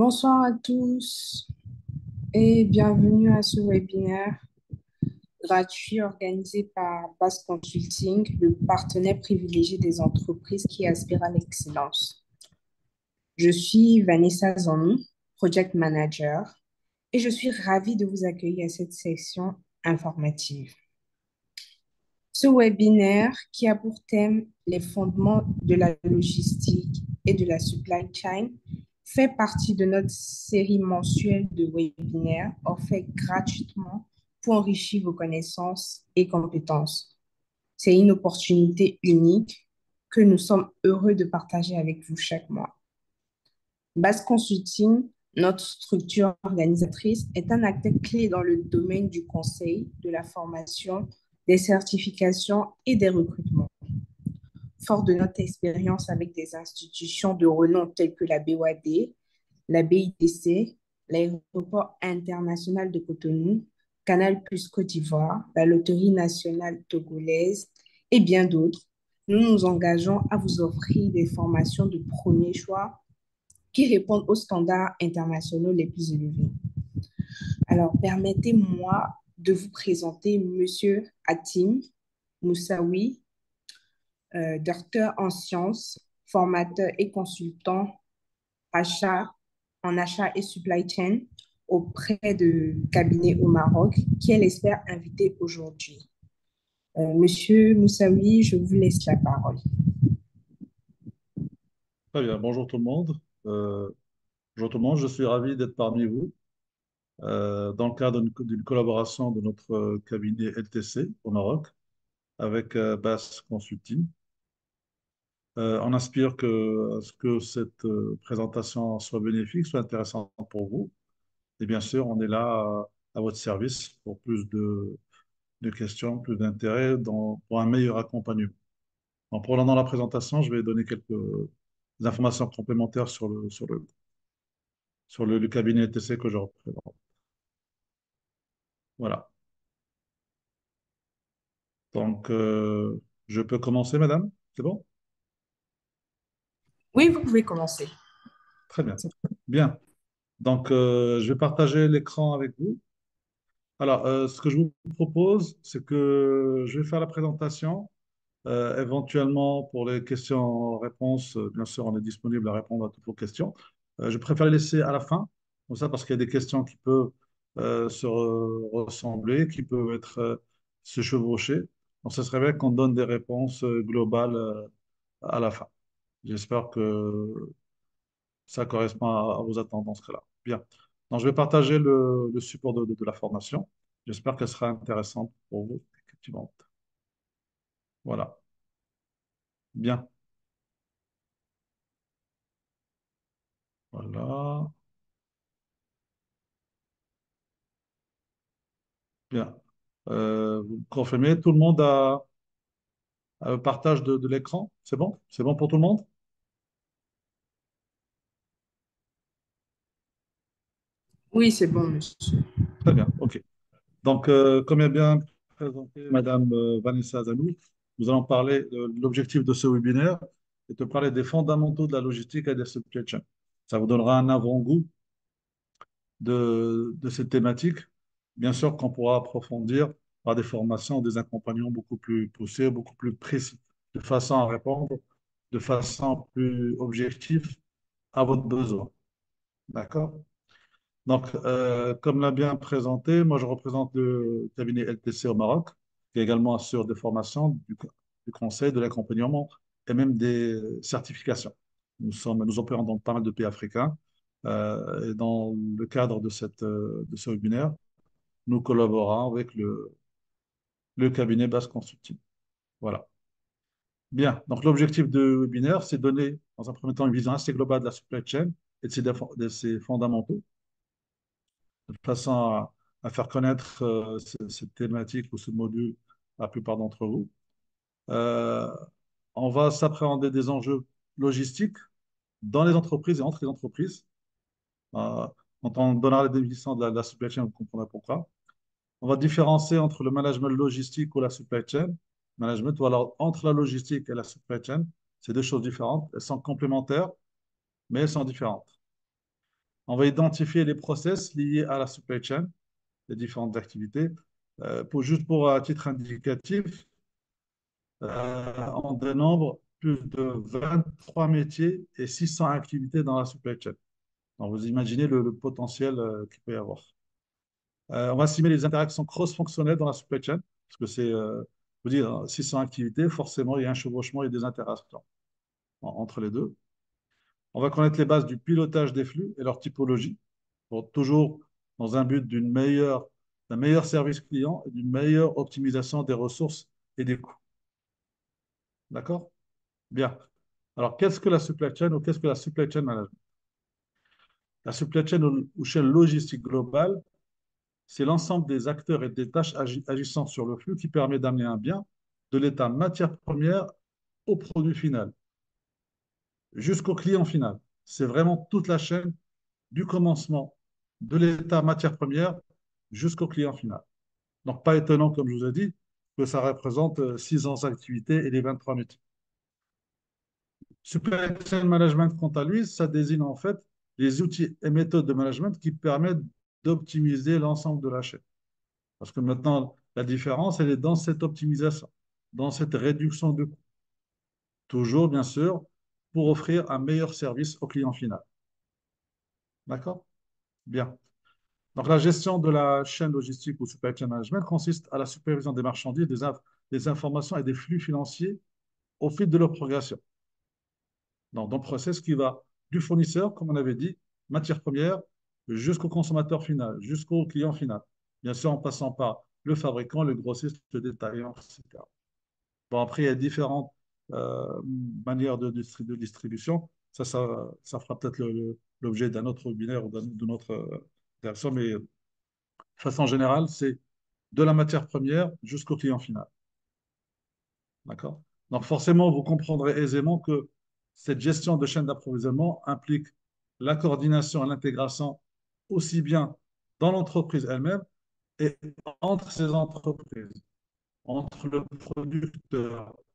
Bonsoir à tous et bienvenue à ce webinaire gratuit organisé par Bass Consulting, le partenaire privilégié des entreprises qui aspirent à l'excellence. Je suis Vanessa Zanou, Project Manager, et je suis ravie de vous accueillir à cette session informative. Ce webinaire, qui a pour thème les fondements de la logistique et de la supply chain, fait partie de notre série mensuelle de webinaires offerte gratuitement pour enrichir vos connaissances et compétences. C'est une opportunité unique que nous sommes heureux de partager avec vous chaque mois. Base Consulting, notre structure organisatrice, est un acteur clé dans le domaine du conseil, de la formation, des certifications et des recrutements. Fort de notre expérience avec des institutions de renom telles que la BOAD, la BITC, l'aéroport international de Cotonou, Canal Plus Côte d'Ivoire, la Loterie nationale togolaise et bien d'autres, nous nous engageons à vous offrir des formations de premier choix qui répondent aux standards internationaux les plus élevés. Alors, permettez-moi de vous présenter Monsieur Atim Moussaoui, euh, docteur en sciences, formateur et consultant achat, en achat et supply chain auprès de cabinets au Maroc, qui est l'expert invité aujourd'hui. Euh, Monsieur Moussaoui, je vous laisse la parole. Très bien, bonjour tout le monde. Euh, bonjour tout le monde, je suis ravi d'être parmi vous. Euh, dans le cadre d'une collaboration de notre cabinet LTC au Maroc avec euh, Bass Consulting. on aspire que, à ce que cette présentation soit bénéfique, soit intéressante pour vous. Et bien sûr, on est là à, votre service pour plus de, questions, plus d'intérêt, pour un meilleur accompagnement. En prenant la présentation, je vais donner quelques informations complémentaires sur le, cabinet LTC que je représente. Voilà. Donc, euh, je peux commencer, madame? C'est bon? Oui, vous pouvez commencer. Très bien. Bien. Donc, euh, je vais partager l'écran avec vous. Alors, euh, ce que je vous propose, c'est que je vais faire la présentation. éventuellement, pour les questions-réponses, bien sûr, on est disponible à répondre à toutes vos questions. je préfère laisser à la fin, comme ça, parce qu'il y a des questions qui peuvent euh, se ressembler, qui peuvent être euh, se chevaucher. Donc, ce serait bien qu'on donne des réponses euh, globales à la fin. J'espère que ça correspond à, vos attentes dans ce cas-là. Bien. Donc, je vais partager le, support de, de, la formation. J'espère qu'elle sera intéressante pour vous. Voilà. Bien. Voilà. Bien. Euh, vous confirmez, tout le monde a, partage de, l'écran? C'est bon? C'est bon pour tout le monde? Oui, c'est bon, monsieur. Très bien, ok. Donc, euh, comme a bien présenté Madame euh, Vanessa Zanou, nous allons parler de l'objectif de ce webinaire et de parler des fondamentaux de la logistique et des supply chain. Ça vous donnera un avant-goût de, de cette thématique Bien sûr qu'on pourra approfondir par des formations, des accompagnements beaucoup plus poussés, beaucoup plus précis, de façon à répondre de façon plus objective à votre besoin. D'accord? Donc, euh, comme l'a bien présenté, moi je représente le cabinet LTC au Maroc, qui également assure des formations, du, conseil, de l'accompagnement et même des certifications. Nous, sommes, nous opérons dans pas mal de pays africains. Euh, et dans le cadre de, cette, de ce webinaire, nous collaborons avec le, le cabinet Basse Consulting. Voilà. Bien. Donc, l'objectif de webinaire, c'est donner, dans un premier temps, une vision assez globale de la supply chain et de ses, fondamentaux, de façon à, faire connaître euh, cette thématique ou ce module à la plupart d'entre vous. Euh, on va s'appréhender des enjeux logistiques dans les entreprises et entre les entreprises. Euh, quand on donnera la définition de la, la supply chain, vous comprendrez pourquoi. On va différencier entre le management logistique ou la supply chain management, ou alors entre la logistique et la supply chain. C'est deux choses différentes. Elles sont complémentaires, mais elles sont différentes. On va identifier les process liés à la supply chain, les différentes activités. Euh, pour, juste pour un titre indicatif, euh, on dénombre plus de 23 métiers et 600 activités dans la supply chain. Donc, vous imaginez le, potentiel euh, qu'il peut y avoir. on va simuler les interactions cross-fonctionnelles dans la supply chain, parce que c'est, vous dire, 600 activités, forcément, il y a un chevauchement et des interactions entre les deux. On va connaître les bases du pilotage des flux et leur typologie, pour toujours dans un but d'une meilleure, d'un meilleur service client et d'une meilleure optimisation des ressources et des coûts. D'accord? Bien. Alors, qu'est-ce que la supply chain ou qu'est-ce que la supply chain management? La supply chain ou chaîne logistique globale, c'est l'ensemble des acteurs et des tâches agissant sur le flux qui permet d'amener un bien de l'état matière première au produit final, jusqu'au client final. C'est vraiment toute la chaîne du commencement de l'état matière première jusqu'au client final. Donc, pas étonnant, comme je vous ai dit, que ça représente 6 ans d'activité et les 23 métiers. Supply Chain Management, quant à lui, ça désigne en fait les outils et méthodes de management qui permettent d'optimiser l'ensemble de la chaîne. Parce que maintenant, la différence, elle est dans cette optimisation, dans cette réduction de coûts. Toujours, bien sûr, pour offrir un meilleur service au client final. D'accord? Bien. Donc, la gestion de la chaîne logistique ou supply chain management consiste à la supervision des marchandises, des, des informations et des flux financiers au fil de leur progression. Donc, dans le process qui va du fournisseur, comme on avait dit, matière première, jusqu'au consommateur final, jusqu'au client final. Bien sûr, en passant par le fabricant, le grossiste, le détaillant, etc. Bon, après, il y a différentes manière de, distribution. Ça, ça, ça fera peut-être l'objet d'un autre webinaire ou d'une autre euh, version, mais de façon générale, c'est de la matière première jusqu'au client final. D'accord? Donc forcément, vous comprendrez aisément que cette gestion de chaîne d'approvisionnement implique la coordination et l'intégration aussi bien dans l'entreprise elle-même et entre ces entreprises, entre le producteur, euh,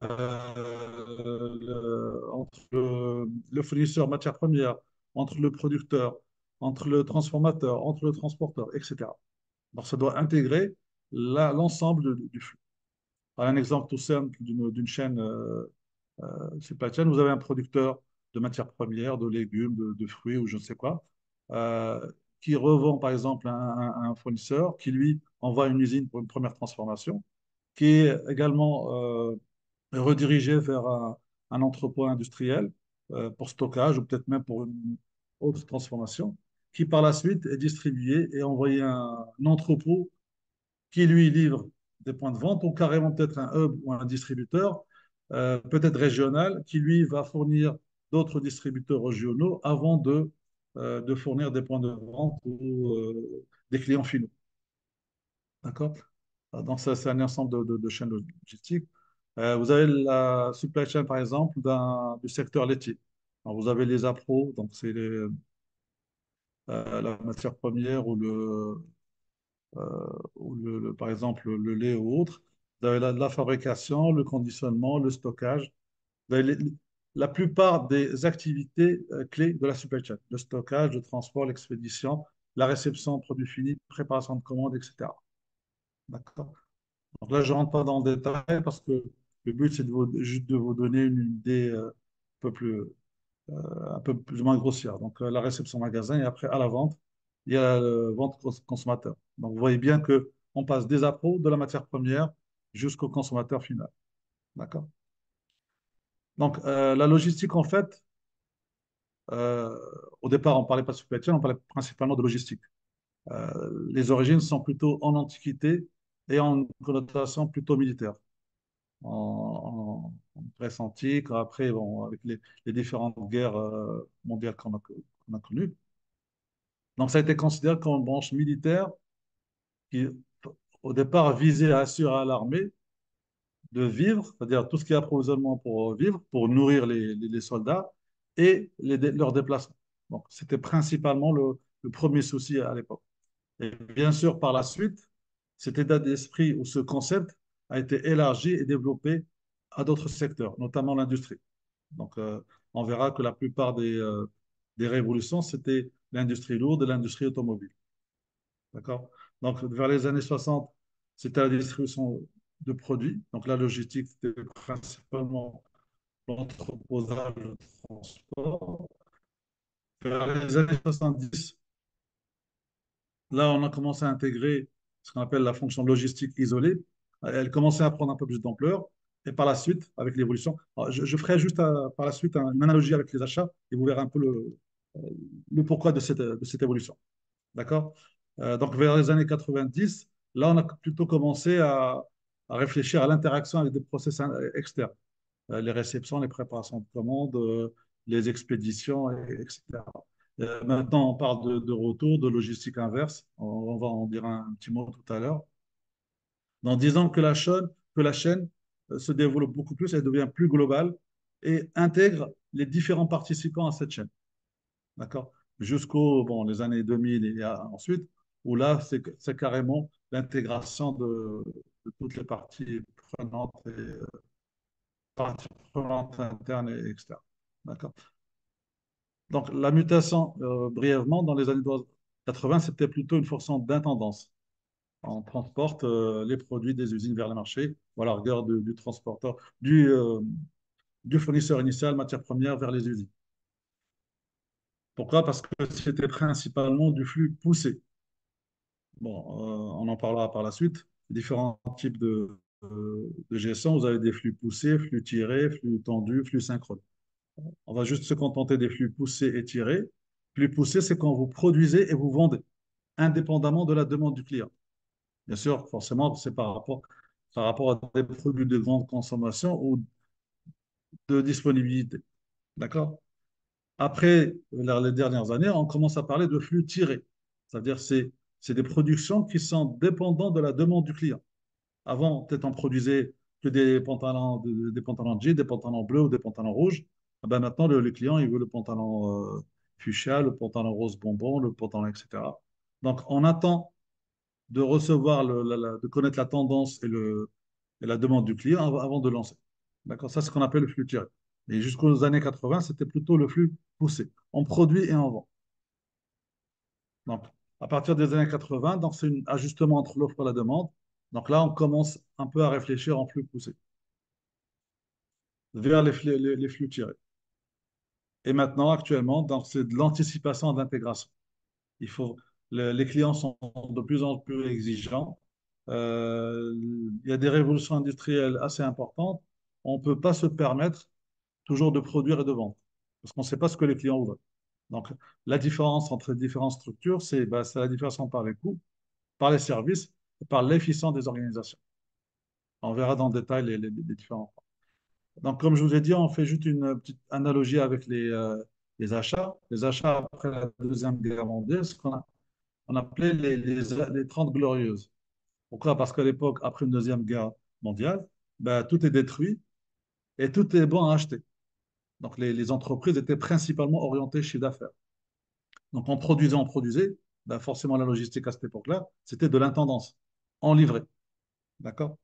le, entre le, fournisseur matière première, entre le producteur, entre le transformateur, entre le transporteur, etc. Donc, ça doit intégrer l'ensemble du flux. un exemple tout simple d'une chaîne euh, euh, supply chain, vous avez un producteur de matières premières, de légumes, de, fruits ou je ne sais quoi, euh, qui revend par exemple un, un, fournisseur qui lui envoie une usine pour une première transformation, qui est également redirigé vers un, entrepôt industriel euh, pour stockage ou peut-être même pour une autre transformation, qui par la suite est distribué et envoyé à un, entrepôt qui lui livre des points de vente ou carrément peut-être un hub ou un distributeur, euh, peut-être régional, qui lui va fournir d'autres distributeurs régionaux avant de, euh, de fournir des points de vente ou des clients finaux. D'accord? Donc, ça, c'est un ensemble de, de chaînes logistiques. Euh, vous avez la supply chain, par exemple, du secteur laitier. vous avez les appros, donc c'est euh, la matière première ou, le, euh, le, par exemple le lait ou autre. Vous avez la, la fabrication, le conditionnement, le stockage. Vous avez la plupart des activités clés de la supply chain. Le stockage, le transport, l'expédition, la réception de produits finis, préparation de commandes, etc. D'accord? Donc là, je ne rentre pas dans le détail parce que le but, c'est juste de vous donner une idée euh, un peu plus, euh, un peu plus ou moins grossière. Donc, euh, la réception magasin et après, à la vente, il y a la vente consommateur. Donc, vous voyez bien qu'on passe des appros, de la matière première jusqu'au consommateur final. D'accord? Donc, la logistique, en fait, au départ, on ne parlait pas de supply on parlait principalement de logistique. les origines sont plutôt en Antiquité et en connotation plutôt militaire en, Grèce antique, après, bon, avec les, différentes guerres euh, mondiales qu'on a, connues. Donc, ça a été considéré comme une branche militaire qui, au départ, visait à assurer à l'armée de vivre, c'est-à-dire tout ce qui est approvisionnement pour vivre, pour nourrir les, soldats et leurs déplacements. Donc, c'était principalement le, le, premier souci à l'époque. Et bien sûr, par la suite, cet état d'esprit ou ce concept a été élargi et développé à d'autres secteurs, notamment l'industrie. Donc, euh, on verra que la plupart des, euh, des révolutions, c'était l'industrie lourde et l'industrie automobile. D'accord? Donc, vers les années 60, c'était la distribution de produits. Donc, la logistique, c'était principalement l'entreposage, le transport. Vers les années 70, là, on a commencé à intégrer ce qu'on appelle la fonction logistique isolée. Elle commençait à prendre un peu plus d'ampleur. Et par la suite, avec l'évolution, je, ferai juste euh, par la suite une analogie avec les achats et vous verrez un peu le, euh, pourquoi de cette, évolution. D'accord? Euh, Donc, vers les années 90, là, on a plutôt commencé à, réfléchir à l'interaction avec des process externes. les réceptions, les préparations de commandes, les expéditions, etc. maintenant, on parle de, retour, de logistique inverse. On, va en dire un petit mot tout à l'heure. Dans 10 ans que la chaîne, euh, se développe beaucoup plus, elle devient plus globale et intègre les différents participants à cette chaîne. D'accord? Jusqu'aux bon, les années 2000 et ensuite, où là, c'est carrément l'intégration de, toutes les parties prenantes, et, euh, internes et externes. D'accord? Donc, la mutation, euh, brièvement, dans les années 80, c'était plutôt une fonction d'intendance on transporte euh, les produits des usines vers le marché, voilà, regard du, transporteur, du, euh, du fournisseur initial, matière première, vers les usines. Pourquoi? Parce que c'était principalement du flux poussé. Bon, euh, on en parlera par la suite. Différents types de, de gestion. Vous avez des flux poussés, flux tirés, flux tendus, flux synchrones. On va juste se contenter des flux poussés et tirés. Flux poussés, c'est quand vous produisez et vous vendez, indépendamment de la demande du client. Bien sûr, forcément, c'est par rapport, par rapport à des produits de grande consommation ou de disponibilité. D'accord? Après les dernières années, on commence à parler de flux tirés. C'est-à-dire c'est c'est des productions qui sont dépendantes de la demande du client. Avant, peut-être on produisait que des pantalons, des pantalons jeans, des pantalons bleus ou des pantalons rouges. Ah ben maintenant, le, client, il veut le pantalon euh, fuchsia, le pantalon rose bonbon, le pantalon, etc. Donc, on attend de recevoir, de connaître la tendance et, le, et la demande du client avant, de lancer. D'accord? Ça, c'est ce qu'on appelle le flux tiré. Et jusqu'aux années 80, c'était plutôt le flux poussé. On produit et on vend. Donc, à partir des années 80, c'est un ajustement entre l'offre et la demande. Donc là, on commence un peu à réfléchir en flux poussé vers les, flux tirés. Et maintenant, actuellement, c'est de l'anticipation d'intégration. Il faut, les clients sont de plus en plus exigeants. Euh, il y a des révolutions industrielles assez importantes. On ne peut pas se permettre toujours de produire et de vendre parce qu'on ne sait pas ce que les clients veulent. Donc, la différence entre les différentes structures, c'est bah, la différence par les coûts, par les services et par l'efficience des organisations. On verra dans le détail les, différents Donc, comme je vous ai dit, on fait juste une petite analogie avec les, euh, les achats. Les achats après la Deuxième Guerre mondiale, ce qu'on a, on appelait les, les, 30 glorieuses. Pourquoi? Parce qu'à l'époque, après une deuxième guerre mondiale, ben, tout est détruit et tout est bon à acheter. Donc les, entreprises étaient principalement orientées chiffre d'affaires. Donc on produisait, on produisait, ben, forcément la logistique à cette époque-là, c'était de l'intendance, en livret. D'accord?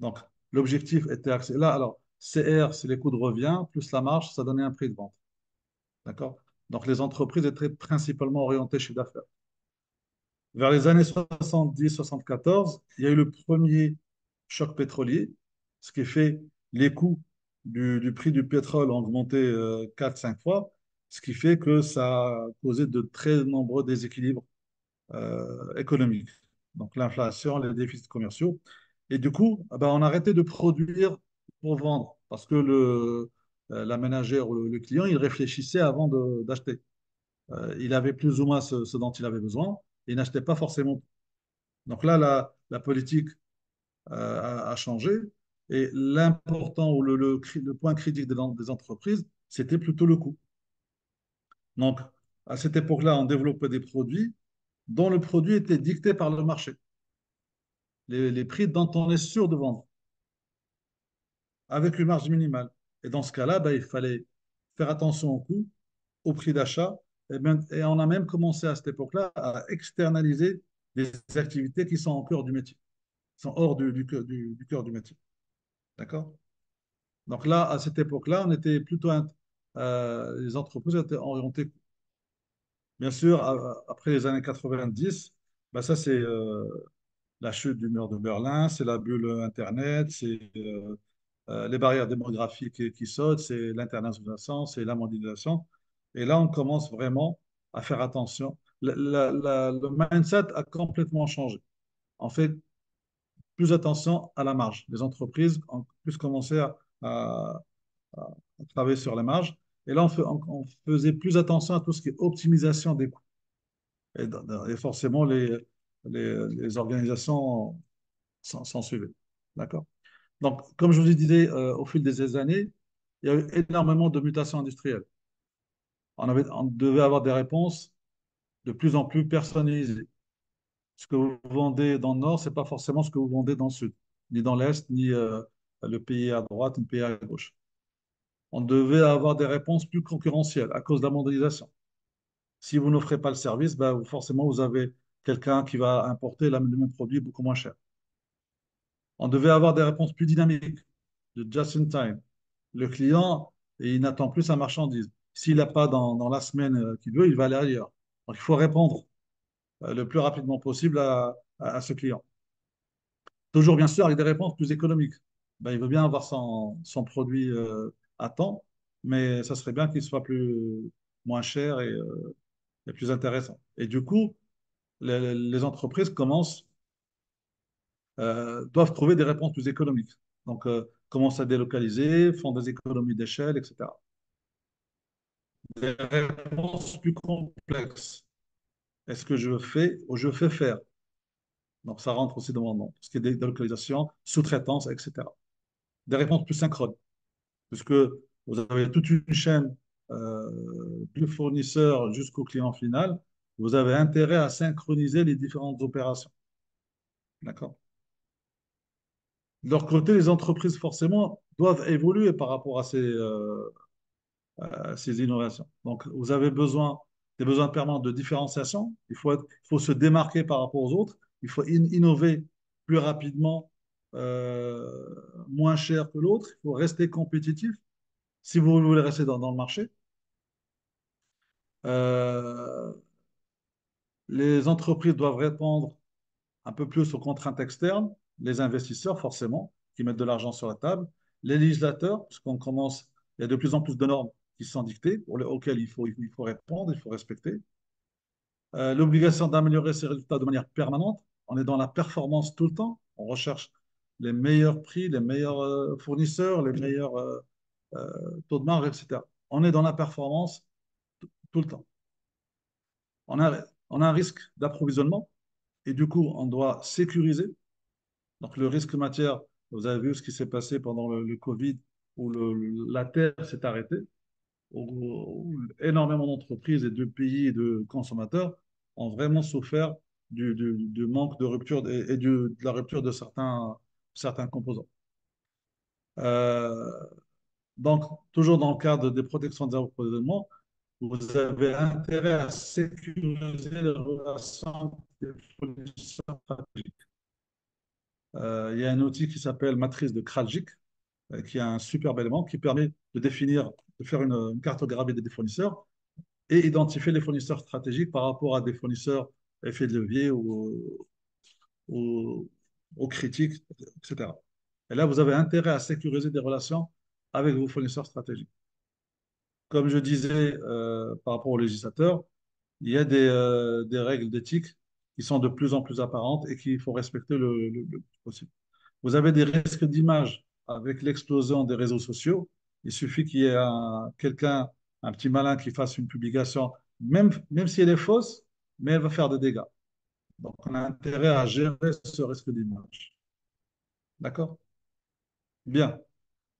Donc l'objectif était axé là. Alors CR, c'est les coûts de revient, plus la marge, ça donnait un prix de vente. D'accord? Donc les entreprises étaient principalement orientées chiffre d'affaires. Vers les années 70-74, il y a eu le premier choc pétrolier, ce qui fait les coûts du, prix du pétrole ont augmenté 4-5 euh, fois, ce qui fait que ça a causé de très nombreux déséquilibres euh, économiques. Donc l'inflation, les déficits commerciaux. Et du coup, eh ben, on a arrêté de produire pour vendre parce que le, euh, la ménagère ou le, client, il réfléchissait avant d'acheter. il avait plus ou moins ce dont il avait besoin et n'achetaient pas forcément. Donc là, la, politique euh, a, changé et l'important ou le, point critique des, entreprises, c'était plutôt le coût. Donc, à cette époque-là, on développait des produits dont le produit était dicté par le marché. Les, les prix dont on est sûr de vendre, avec une marge minimale. Et dans ce cas-là, ben, il fallait faire attention au coût, au prix d'achat et, ben, et, on a même commencé à cette époque-là à externaliser des activités qui sont en cœur du métier, qui sont hors du, cœur du métier. D'accord? Donc là, à cette époque-là, on était plutôt. Euh, les entreprises étaient orientées. Bien sûr, après les années 90, bah ça c'est euh, la chute du mur de Berlin, c'est la bulle Internet, c'est euh, les barrières démographiques qui, qui sautent, c'est l'internationalisation, c'est la mondialisation. Et là, on commence vraiment à faire attention. Le mindset a complètement changé. En fait, plus attention à la marge. Les entreprises ont plus commencé à, travailler sur la marge. Et là, on, faisait plus attention à tout ce qui est optimisation des coûts. Et, forcément, les, organisations s'en suivaient. D'accord? Donc, comme je vous le disais, euh, au fil des années, il y a eu énormément de mutations industrielles. On devait avoir des réponses de plus en plus personnalisées. Ce que vous vendez dans le nord, c'est pas forcément ce que vous vendez dans le sud, ni dans l'est, ni euh, le pays à droite, ni le pays à gauche. On devait avoir des réponses plus concurrentielles à cause de la mondialisation. Si vous n'offrez pas le service, ben, forcément, vous avez quelqu'un qui va importer le même produit beaucoup moins cher. On devait avoir des réponses plus dynamiques, de just in time. Le client, il n'attend plus sa marchandise. S'il n'a pas dans, la semaine euh, qu'il veut, il va aller ailleurs. Donc, il faut répondre euh, le plus rapidement possible à, ce client. Toujours, bien sûr, avec des réponses plus économiques. Ben, il veut bien avoir son, produit euh, à temps, mais ça serait bien qu'il soit plus, moins cher et, plus intéressant. Et du coup, les, entreprises commencent, doivent trouver des réponses plus économiques. Donc, commencent à délocaliser, font des économies d'échelle, etc. Des réponses plus complexes. Est-ce que je fais ou je fais faire? Donc, ça rentre aussi dans mon nom. Ce qui est délocalisation, sous-traitance, etc. Des réponses plus synchrones, puisque vous avez toute une chaîne euh, du fournisseur jusqu'au client final. Vous avez intérêt à synchroniser les différentes opérations. D'accord? De leur côté, les entreprises, forcément, doivent évoluer par rapport à ces, euh, à ces innovations. Donc, vous avez besoin des besoins permanents de différenciation. Il faut, être- faut se démarquer par rapport aux autres. Il faut in- innover plus rapidement, euh, moins cher que l'autre. Il faut rester compétitif si vous voulez rester dans, dans le marché. Euh, les entreprises doivent répondre un peu plus aux contraintes externes, les investisseurs forcément, qui mettent de l'argent sur la table, les législateurs, puisqu'on commence, il y a de plus en plus de normes qui sont dictées, pour les- auxquelles il faut, il faut répondre, il faut respecter. Euh, l'obligation d'améliorer ses résultats de manière permanente, on est dans la performance tout le temps, on recherche les meilleurs prix, les meilleurs euh, fournisseurs, les meilleurs euh, taux de marge, etc. On est dans la performance tout le temps. On a, on a un risque d'approvisionnement et du coup, on doit sécuriser Donc, le risque matière, vous avez vu ce qui s'est passé pendant le, Covid, où la terre s'est arrêtée, où, énormément d'entreprises et de pays et de consommateurs ont vraiment souffert du, manque de rupture et, de la rupture de certains, certains composants. Euh, donc, toujours dans le cadre des protections des approvisionnements, vous avez intérêt à sécuriser les relations des fournisseurs stratégiques. Euh, il y a un outil qui s'appelle matrice de Kraljic, euh, qui est un superbe élément qui permet de définir, de faire une, cartographie des fournisseurs et identifier les fournisseurs stratégiques par rapport à des fournisseurs effets de levier ou, critiques, etc. Et là, vous avez intérêt à sécuriser des relations avec vos fournisseurs stratégiques. Comme je disais euh, par rapport aux législateurs, il y a des, euh, des règles d'éthique qui sont de plus en plus apparentes et qu'il faut respecter le, le- le plus possible. Vous avez des risques d'image avec l'explosion des réseaux sociaux. Il suffit qu'il y ait un- quelqu'un, un petit malin qui fasse une publication, même, même si elle est fausse, mais elle va faire des dégâts. Donc, on a intérêt à gérer ce risque d'image. D'accord? Bien.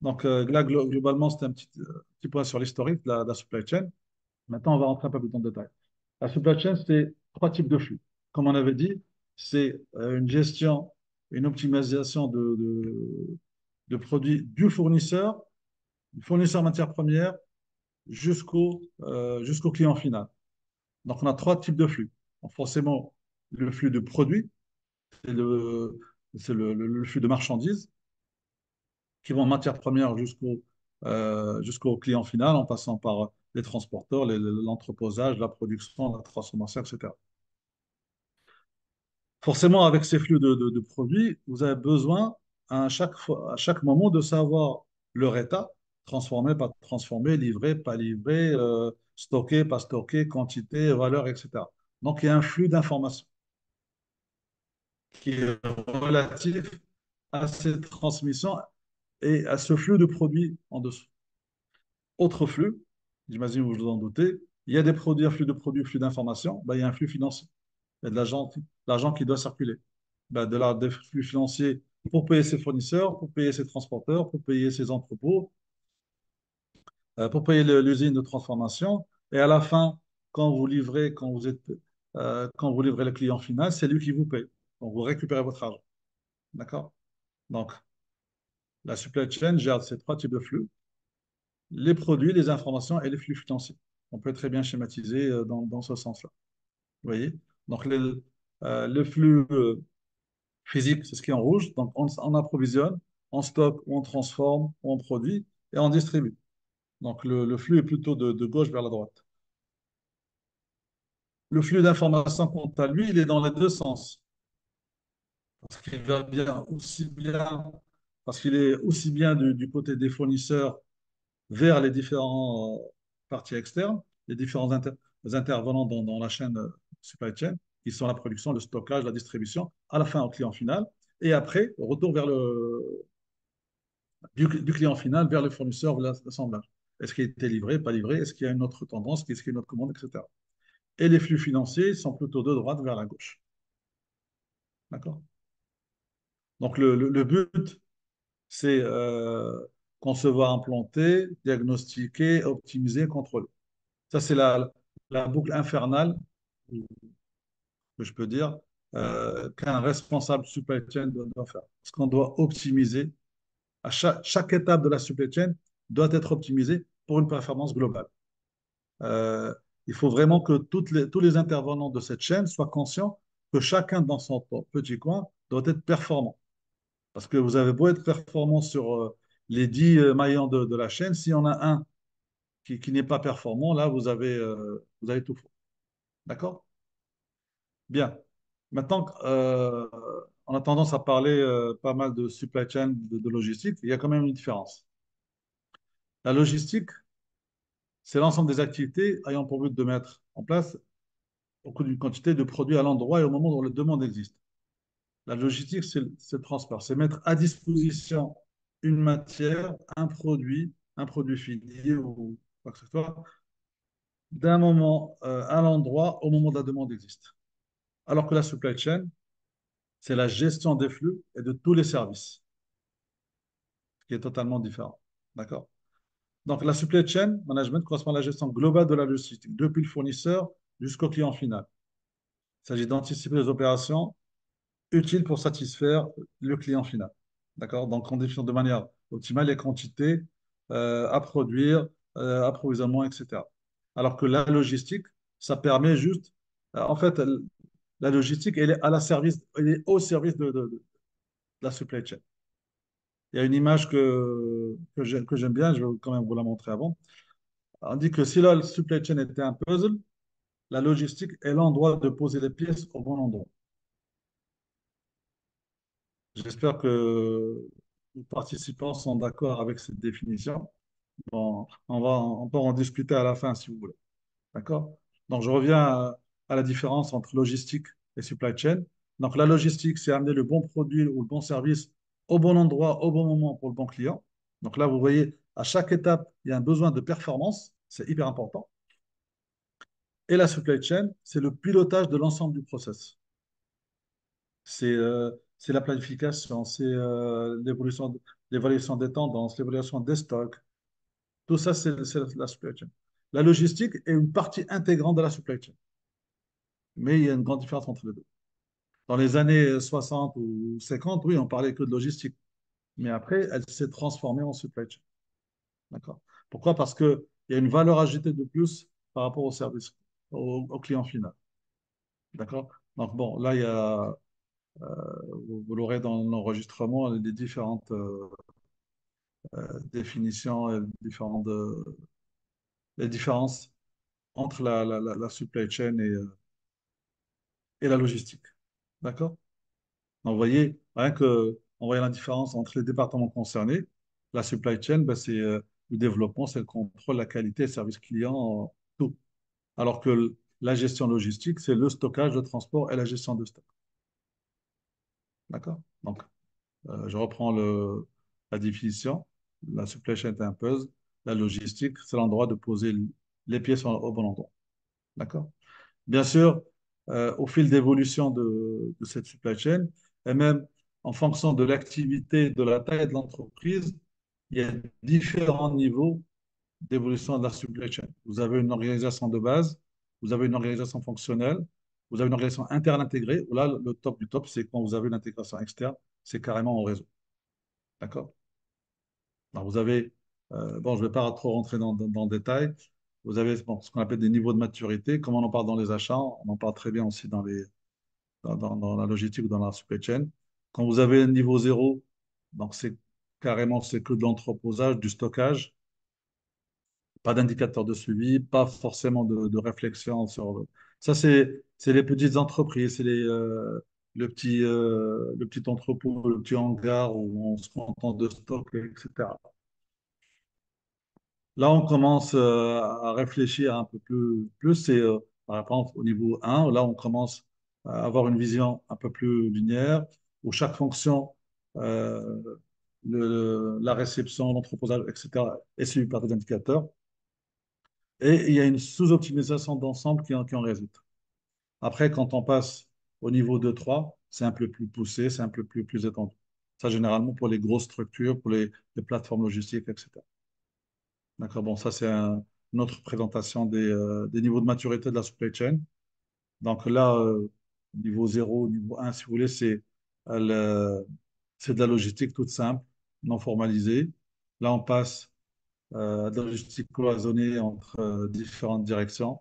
Donc, euh, là, glo- globalement, c'était un petit, euh, petit point sur l'historique de la, supply chain. Maintenant, on va rentrer un peu plus dans le détail. La supply chain, c'est trois types de flux. Comme on avait dit, c'est euh, une gestion, une optimisation de, de produits du fournisseur, du fournisseur matière première, jusqu'au euh, jusqu'au client final. Donc, on a trois types de flux. Forcément, le flux de produits, c'est le, le, flux de marchandises qui vont de matière première jusqu'au euh, jusqu'au client final en passant par les transporteurs, l'entreposage, la production, la transformation, etc. Forcément, avec ces flux de, produits, vous avez besoin à chaque, à chaque moment de savoir leur état, transformé, pas transformé, livré, pas livré, euh, stocké, pas stocké, quantité, valeur, etc. Donc, il y a un flux d'informations qui est relatif à cette transmission et à ce flux de produits en dessous. Autre flux, j'imagine vous vous en doutez, il y a des produits, un flux de produits, flux d'informations, ben, il y a un flux financier. Il y a de l'argent qui doit circuler. Ben, de la, des flux financiers pour payer ses fournisseurs, pour payer ses transporteurs, pour payer ses entrepôts, pour payer l'usine de transformation. Et à la fin, quand vous livrez, quand vous êtes, euh, quand vous livrez le client final, c'est lui qui vous paye. Donc, vous récupérez votre argent. D'accord? Donc, la supply chain gère ces trois types de flux les produits, les informations et les flux financiers. On peut très bien schématiser euh, dans, ce sens-là. Vous voyez? Donc, euh, le flux euh, physique, c'est ce qui est en rouge. Donc, on, approvisionne, on stocke, on transforme, on produit et on distribue. Donc, le, flux est plutôt de, de, gauche vers la droite. Le flux d'informations, quant à lui, il est dans les deux sens. Parce qu'il va bien aussi bien, parce qu'il est aussi bien du côté des fournisseurs vers les différents euh, parties externes, les différents intervenants dans, la chaîne euh, supply chain, qui sont la production, le stockage, la distribution, à la fin au client final, et après, retour vers le, du, client final vers le fournisseur, vers l'assemblage. Est-ce qu'il a été livré, pas livré Est-ce qu'il y a une autre tendance Est-ce qu'il y a une autre commande, etc. Et les flux financiers sont plutôt de droite vers la gauche. D'accord? Donc le, but, c'est euh, concevoir, implanter, diagnostiquer, optimiser, contrôler. Ça, c'est la, la, boucle infernale, que je peux dire, euh, qu'un responsable supply chain doit, faire. Parce qu'on doit optimiser, à chaque, chaque, étape de la supply chain doit être optimisée pour une performance globale. Euh, il faut vraiment que tous les intervenants de cette chaîne soient conscients que chacun dans son petit coin doit être performant. Parce que vous avez beau être performant sur euh, les dix euh, maillons de, la chaîne, s'il y en a un qui, n'est pas performant, là, vous avez, tout faux. D'accord? Bien. Maintenant, on a tendance à parler pas mal de supply chain, de, logistique. Il y a quand même une différence. La logistique, c'est l'ensemble des activités ayant pour but de mettre en place beaucoup d'une quantité de produits à l'endroit et au moment où la demande existe. La logistique, c'est le transport, c'est mettre à disposition une matière, un produit, un produit fini ou quoi que ce soit, d'un moment euh, à l'endroit au moment de la demande existe. Alors que la supply chain, c'est la gestion des flux et de tous les services, ce qui est totalement différent. D'accord? Donc, la supply chain management correspond à la gestion globale de la logistique, depuis le fournisseur jusqu'au client final. Il s'agit d'anticiper les opérations utiles pour satisfaire le client final. D'accord? Donc, on définit de manière optimale les quantités euh, à produire, euh, approvisionnement, etc. Alors que la logistique, ça permet juste. Euh, en fait, la logistique, elle est, à la service, elle est au service de, la supply chain. Il y a une image que, que j'aime bien, je vais quand même vous la montrer avant. On dit que si la supply chain était un puzzle, la logistique est l'endroit de poser les pièces au bon endroit. J'espère que les participants sont d'accord avec cette définition. on, va, on peut en discuter à la fin si vous voulez. D'accord? Donc, je reviens à, la différence entre logistique et supply chain. Donc, la logistique, c'est amener le bon produit ou le bon service au bon endroit, au bon moment pour le bon client. Donc là, vous voyez, à chaque étape, il y a un besoin de performance. C'est hyper important. Et la supply chain, c'est le pilotage de l'ensemble du process. C'est euh, la planification, c'est euh, l'évolution, des tendances, l'évaluation des stocks. Tout ça, c'est la supply chain. La logistique est une partie intégrante de la supply chain. Mais il y a une grande différence entre les deux. Dans les années 60 ou 50, oui, on parlait que de logistique. Mais après, elle s'est transformée en supply chain. D'accord Pourquoi? Parce qu'il y a une valeur ajoutée de plus par rapport au service, au, client final. D'accord? Donc, bon, là, il y a vous, l'aurez dans l'enregistrement, les différentes euh, euh, définitions et différentes les différences entre la, la, la, supply chain et, euh, et la logistique. D'accord? Donc, vous voyez, rien que, en voyant la différence entre les départements concernés, la supply chain, ben, c'est euh, le développement, c'est le contrôle, la qualité, le service client, tout. Alors que la gestion logistique, c'est le stockage, le transport et la gestion de stock. D'accord? Donc, euh, je reprends le, la définition. La supply chain est un puzzle. La logistique, c'est l'endroit de poser les pièces au bon endroit. D'accord? Bien sûr, euh, au fil d'évolution de, cette supply chain, et même en fonction de l'activité, de la taille de l'entreprise, il y a différents niveaux d'évolution de la supply chain. Vous avez une organisation de base, vous avez une organisation fonctionnelle, vous avez une organisation interne intégrée. Là, le top du top, c'est quand vous avez une intégration externe, c'est carrément au réseau. D'accord? Vous avez, euh, bon, je ne vais pas trop rentrer dans le détail, vous avez ce qu'on appelle des niveaux de maturité. Comme on en parle dans les achats, on en parle très bien aussi dans, la logistique ou dans la supply chain. Quand vous avez un niveau zéro, donc c'est carrément c'est que de l'entreposage, du stockage, pas d'indicateur de suivi, pas forcément de, réflexion sur. Ça, c'est les petites entreprises, c'est euh, le, petit, euh, le petit entrepôt, le petit hangar où on se contente de stock, etc. Là, on commence euh, à réfléchir un peu plus. plus euh, par exemple au niveau 1, là, on commence à avoir une vision un peu plus linéaire où chaque fonction, euh, la réception, l'entreposage, etc., est suivi par des indicateurs. Et il y a une sous-optimisation d'ensemble qui, en résulte. Après, quand on passe au niveau 2-3, c'est un peu plus poussé, c'est un peu plus, étendu. Ça, généralement, pour les grosses structures, pour les plateformes logistiques, etc. D'accord, bon, ça, c'est un, une autre présentation des, euh, des, niveaux de maturité de la supply chain. Donc là, euh, niveau 0, niveau 1, si vous voulez, c'est euh, c'est de la logistique toute simple, non formalisée. Là, on passe euh, à la logistique cloisonnée entre euh, différentes directions.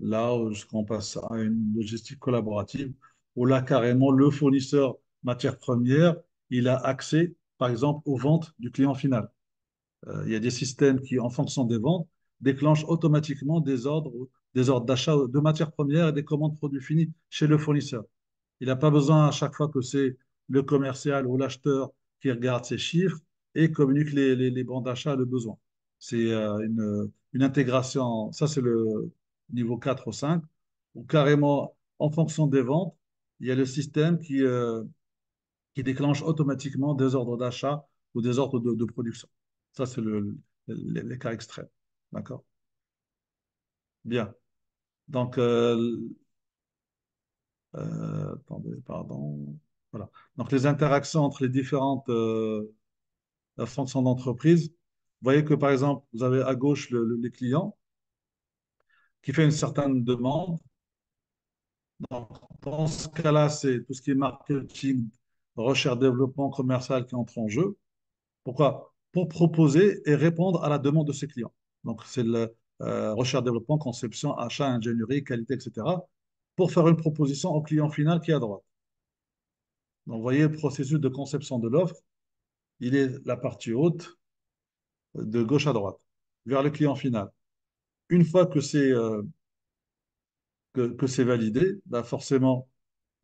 Là, on passe à une logistique collaborative, où là, carrément, le fournisseur matière première, il a accès, par exemple, aux ventes du client final. Euh, il y a des systèmes qui, en fonction des ventes, déclenchent automatiquement des ordres, des ordres d'achat de matières premières et des commandes produits finis chez le fournisseur. Il n'a pas besoin à chaque fois que c'est le commercial ou l'acheteur qui regarde ses chiffres et communique les, les, les bons d'achat le besoin. C'est euh, une, intégration, ça c'est le niveau 4 ou 5, où carrément, en fonction des ventes, il y a le système qui, euh, déclenche automatiquement des ordres d'achat ou des ordres de production. Ça, c'est le, les, cas extrêmes. D'accord? Bien. Donc, euh, euh, attendez, pardon. Voilà. Donc, les interactions entre les différentes euh, fonctions d'entreprise. Vous voyez que, par exemple, vous avez à gauche le, le, les clients qui fait une certaine demande. Dans ce cas-là, c'est tout ce qui est marketing, recherche, développement commercial qui entre en jeu. Pourquoi? Pour proposer et répondre à la demande de ses clients. Donc, c'est le euh, recherche, développement, conception, achat, ingénierie, qualité, etc. pour faire une proposition au client final qui est à droite. Donc, vous voyez le processus de conception de l'offre, il est la partie haute de gauche à droite, vers le client final. Une fois que c'est euh, que, c'est validé, bah forcément,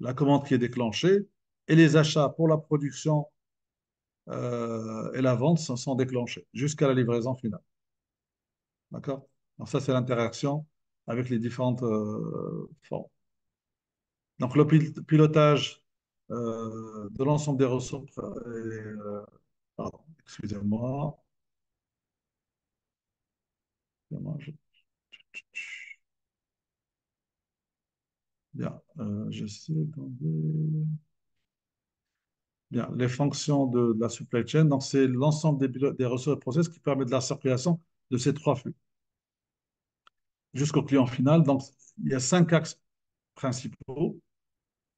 la commande qui est déclenchée et les achats pour la production euh, et la vente sont déclenchés jusqu'à la livraison finale. D'accord? Donc ça, c'est l'interaction avec les différentes euh, formes. Donc le pilotage euh, de l'ensemble des ressources, pardon, excusez-moi. Bien, j'essaie d'enlever. Les fonctions de, la supply chain, donc c'est l'ensemble des, ressources et process qui permet de la circulation de ces trois flux jusqu'au client final. Donc, il y a cinq axes principaux.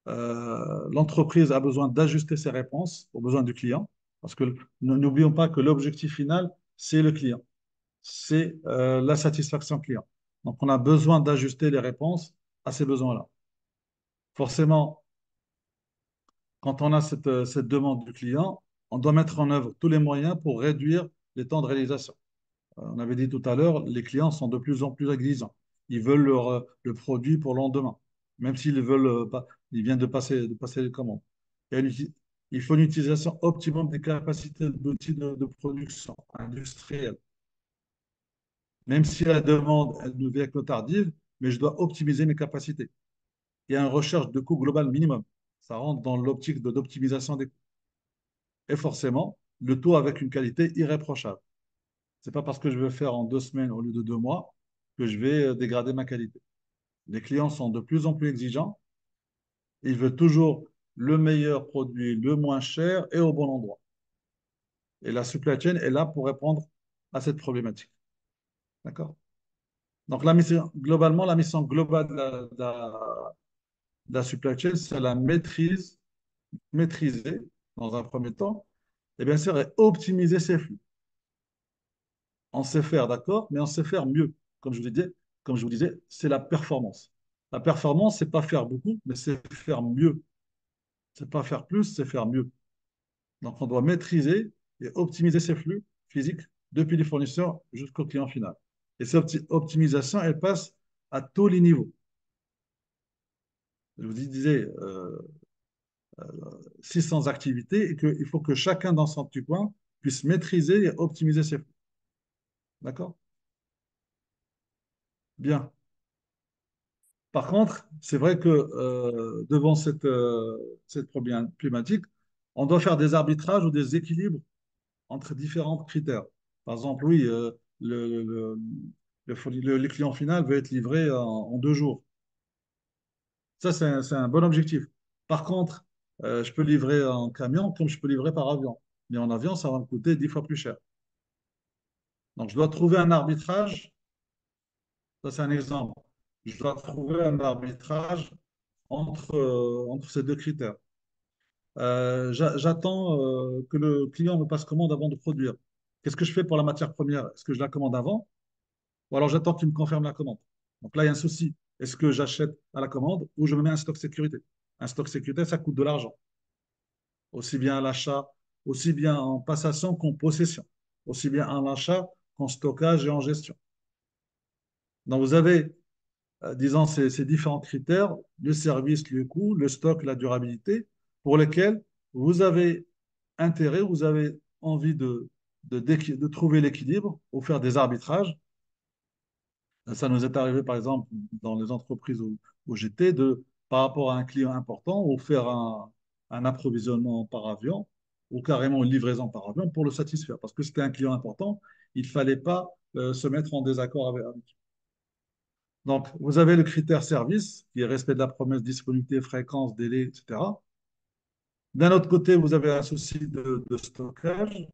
Euh, L'entreprise a besoin d'ajuster ses réponses aux besoins du client, parce que n'oublions pas que l'objectif final, c'est le client, c'est euh, la satisfaction client. Donc, on a besoin d'ajuster les réponses à ces besoins-là. Forcément, quand on a cette, cette, demande du client, on doit mettre en œuvre tous les moyens pour réduire les temps de réalisation. on avait dit tout à l'heure, les clients sont de plus en plus exigeants. Ils veulent leur, euh, le produit pour le lendemain, même s'ils veulent euh, pas, ils viennent de passer, de passer les commandes. Il faut une utilisation optimum des capacités d'outils de, de production industrielle. Même si la demande, elle ne vient que tardive, mais je dois optimiser mes capacités. Il y a une recherche de coût global minimum. Ça rentre dans l'optique de l'optimisation des coûts. Et forcément, le tout avec une qualité irréprochable. Ce n'est pas parce que je veux faire en deux semaines au lieu de deux mois que je vais euh, dégrader ma qualité. Les clients sont de plus en plus exigeants. Ils veulent toujours le meilleur produit, le moins cher et au bon endroit. Et la supply chain est là pour répondre à cette problématique. D'accord? Donc, la mission, globalement, la mission globale de la, supply chain, c'est la maîtrise, maîtriser dans un premier temps, et bien sûr, optimiser ses flux. On sait faire, d'accord, mais on sait faire mieux. Comme je vous disais, comme je vous disais, c'est la performance. La performance, c'est pas faire beaucoup, mais c'est faire mieux. C'est pas faire plus, c'est faire mieux. Donc, on doit maîtriser et optimiser ses flux physiques depuis les fournisseurs jusqu'au client final. Et cette optimisation, elle passe à tous les niveaux. Je vous disais, euh, 600 euh, activités et qu'il faut que chacun dans son petit coin puisse maîtriser et optimiser ses flux. D'accord? Bien. Par contre, c'est vrai que euh, devant cette, euh, cette problématique, on doit faire des arbitrages ou des équilibres entre différents critères. Par exemple, oui, le, le, le, client final veut être livré en, deux jours. Ça, c'est un, bon objectif. Par contre, euh, je peux livrer en camion comme je peux livrer par avion. Mais en avion, ça va me coûter dix fois plus cher. Donc, je dois trouver un arbitrage. Ça, c'est un exemple. Je dois trouver un arbitrage entre, euh, ces deux critères. Euh, j'attends que le client me passe commande avant de produire. Qu'est-ce que je fais pour la matière première? Est-ce que je la commande avant? Ou alors j'attends qu'il me confirme la commande Donc là, il y a un souci. Est-ce que j'achète à la commande ou je me mets un stock sécurité? Un stock sécurité, ça coûte de l'argent. Aussi bien à l'achat, aussi bien en passation qu'en possession. Aussi bien en achat qu'en stockage et en gestion. Donc vous avez, euh, disons, ces, différents critères, le service, le coût, le stock, la durabilité, pour lesquels vous avez intérêt, vous avez envie de, trouver l'équilibre ou faire des arbitrages. Ça nous est arrivé, par exemple, dans les entreprises j'étais, de par rapport à un client important ou faire un, approvisionnement par avion ou carrément une livraison par avion pour le satisfaire. Parce que c'était un client important, il ne fallait pas euh, se mettre en désaccord avec, lui. Donc, vous avez le critère service, qui est respect de la promesse, disponibilité, fréquence, délai, etc. D'un autre côté, vous avez un souci de, stockage.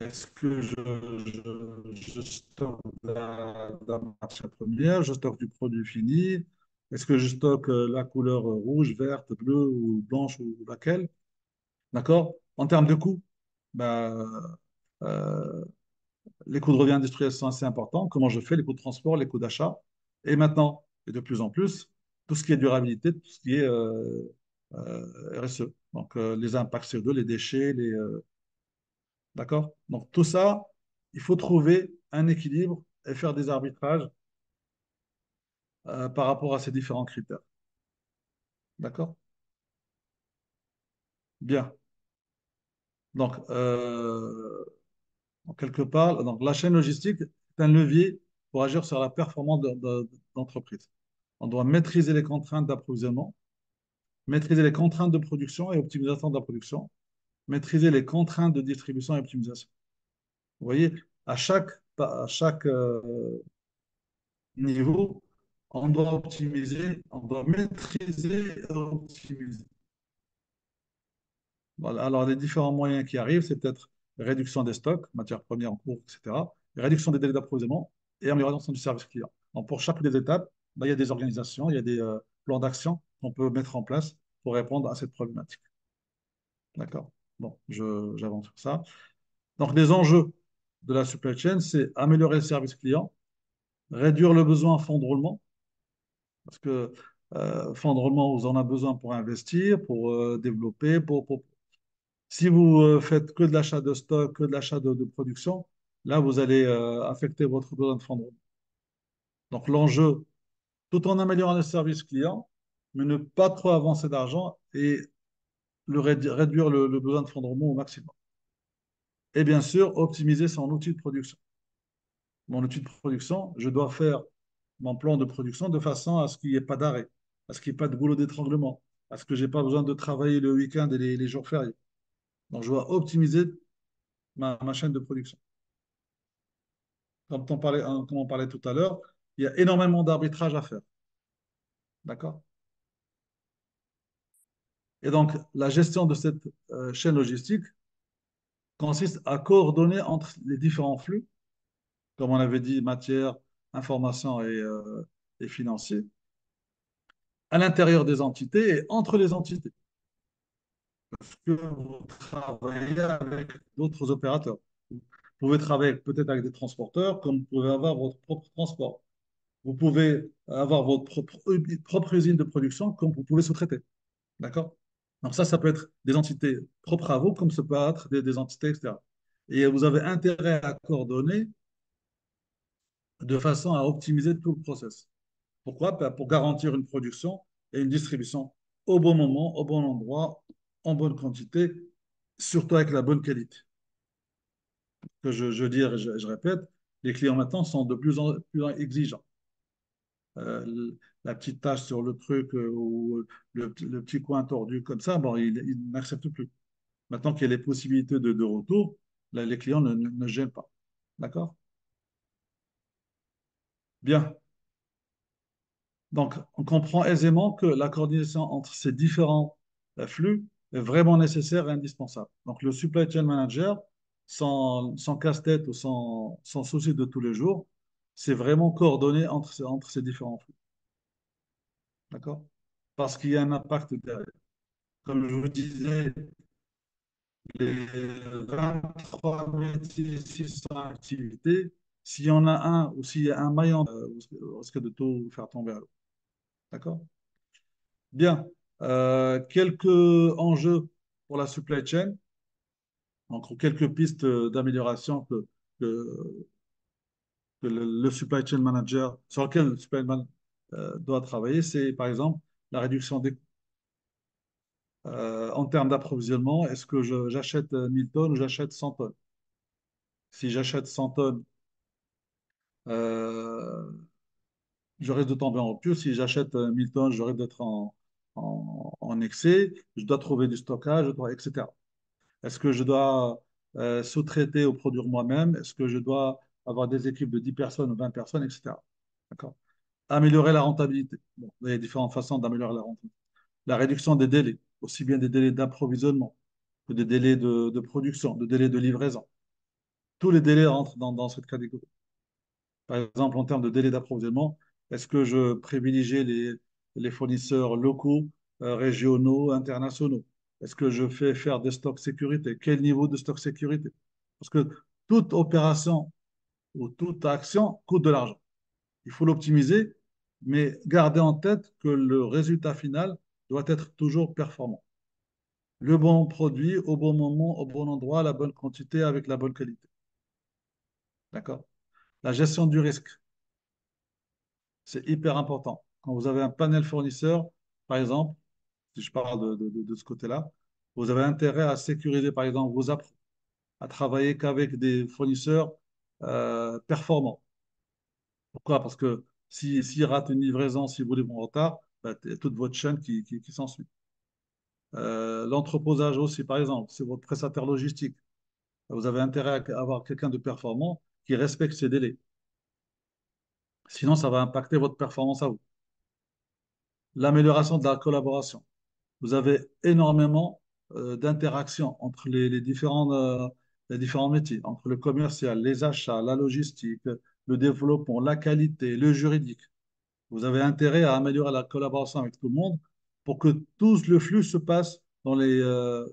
Est-ce que je, stocke la, la matière première, je stocke du produit fini, est-ce que je stocke euh, la couleur euh, rouge, verte, bleue ou blanche ou laquelle? D'accord? En termes de coûts, ben, euh, les coûts de revient industriel sont assez importants. Comment je fais Les coûts de transport, les coûts d'achat? Et maintenant, et de plus en plus, tout ce qui est durabilité, tout ce qui est RSE. Donc, les impacts CO2, les déchets, les. D'accord? Donc, tout ça, il faut trouver un équilibre et faire des arbitrages euh, par rapport à ces différents critères. D'accord? Bien. Donc, euh, quelque part, donc, la chaîne logistique est un levier pour agir sur la performance d'entreprise. On doit maîtriser les contraintes d'approvisionnement, maîtriser les contraintes de production et optimisation de la production, maîtriser les contraintes de distribution et optimisation. Vous voyez, à chaque, à chaque euh, niveau, on doit optimiser, on doit maîtriser et optimiser. Alors, les différents moyens qui arrivent, c'est peut-être réduction des stocks, matières premières en cours, etc., réduction des délais d'approvisionnement et amélioration du service client. Donc, pour chaque des étapes, ben, il y a des organisations, il y a des euh, plans d'action qu'on peut mettre en place pour répondre à cette problématique. D'accord? Bon, j'avance sur ça. Donc, les enjeux de la supply chain, c'est améliorer le service client, réduire le besoin en fonds de roulement, parce que euh, fonds de roulement, vous en avez besoin pour investir, pour euh, développer. Pour, Si vous euh, faites que de l'achat de stock, que de l'achat de, production, là, vous allez euh, affecter votre besoin de fonds de roulement. Donc, l'enjeu, tout en améliorant le service client, mais ne pas trop avancer d'argent et réduire le, besoin de fonds de au maximum. Et bien sûr, optimiser son outil de production. Mon outil de production, je dois faire mon plan de production de façon à ce qu'il n'y ait pas d'arrêt, à ce qu'il n'y ait pas de boulot d'étranglement, à ce que je n'ai pas besoin de travailler le week-end et les, jours fériés. Donc, je dois optimiser ma, chaîne de production. Comme on, parlait, comme on parlait tout à l'heure, il y a énormément d'arbitrage à faire. D'accord? Et donc, la gestion de cette euh, chaîne logistique consiste à coordonner entre les différents flux, comme on avait dit, matière, information et, euh, financier, à l'intérieur des entités et entre les entités. Parce que vous travaillez avec d'autres opérateurs. Vous pouvez travailler peut-être avec des transporteurs, comme vous pouvez avoir votre propre transport. Vous pouvez avoir votre propre usine de production, comme vous pouvez sous-traiter. D'accord? Donc ça, ça peut être des entités propres à vous, comme ça peut être des, entités externes. Et vous avez intérêt à coordonner de façon à optimiser tout le process. Pourquoi? Ben, Pour garantir une production et une distribution au bon moment, au bon endroit, en bonne quantité, surtout avec la bonne qualité. Que je, je dis, je, je, répète, les clients maintenant sont de plus en plus exigeants. Euh, la petite tache sur le truc euh, ou le, le, petit coin tordu comme ça, bon, ils n'acceptent plus. Maintenant qu'il y a les possibilités de, de retour, les clients ne, ne, ne gênent pas. D'accord? Bien. Donc, on comprend aisément que la coordination entre ces différents euh, flux est vraiment nécessaire et indispensable. Donc, le supply chain manager, sans, casse-tête ou sans, sans souci de tous les jours, c'est vraiment coordonné entre ces différents flux. D'accord? Parce qu'il y a un impact derrière. Comme je vous disais, les 23 600 activités, s'il y en a un ou s'il y a un maillon, euh, vous risquez de tout faire tomber à l'eau. D'accord? Bien. Euh, quelques enjeux pour la supply chain. Donc, quelques pistes d'amélioration que, le, supply chain manager, sur lequel le supply euh, doit travailler, c'est par exemple la réduction des coûts. Euh, en termes d'approvisionnement, est-ce que j'achète 1000 tonnes ou j'achète 100 tonnes? Si j'achète 100 tonnes, euh, je risque de tomber en rupture. Si j'achète 1000 tonnes, je risque d'être en, excès. Je dois trouver du stockage, etc. Est-ce que je dois euh, sous-traiter ou produire moi-même? Est-ce que je dois avoir des équipes de 10 personnes ou 20 personnes, etc. D'accord? Améliorer la rentabilité. Il y a différentes façons d'améliorer la rentabilité. La réduction des délais, aussi bien des délais d'approvisionnement que des délais de, production, de délais de livraison. Tous les délais rentrent dans, cette catégorie. Par exemple, en termes de délai d'approvisionnement, est-ce que je privilégie les, les fournisseurs locaux, euh, régionaux, internationaux? Est-ce que je fais faire des stocks sécurité? Quel niveau de stock sécurité? Parce que toute opération ou toute action coûte de l'argent. Il faut l'optimiser, mais garder en tête que le résultat final doit être toujours performant. Le bon produit au bon moment, au bon endroit, la bonne quantité avec la bonne qualité. D'accord? La gestion du risque. C'est hyper important. Quand vous avez un panel fournisseur, par exemple, si je parle de, de, de ce côté-là, vous avez intérêt à sécuriser, par exemple, vos appros, à travailler qu'avec des fournisseurs euh, performants. Pourquoi? Parce que s'il si, si rate une livraison, si vous voulez en retard, bah, toute votre chaîne qui, qui, qui s'ensuit. Euh, L'entreposage aussi, par exemple, c'est votre prestataire logistique. Vous avez intérêt à avoir quelqu'un de performant qui respecte ses délais. Sinon, ça va impacter votre performance à vous. L'amélioration de la collaboration. Vous avez énormément euh, d'interactions entre les, les, différents, euh, les différents métiers, entre le commercial, les achats, la logistique, le développement, la qualité, le juridique. Vous avez intérêt à améliorer la collaboration avec tout le monde pour que tout le flux se passe dans les, euh,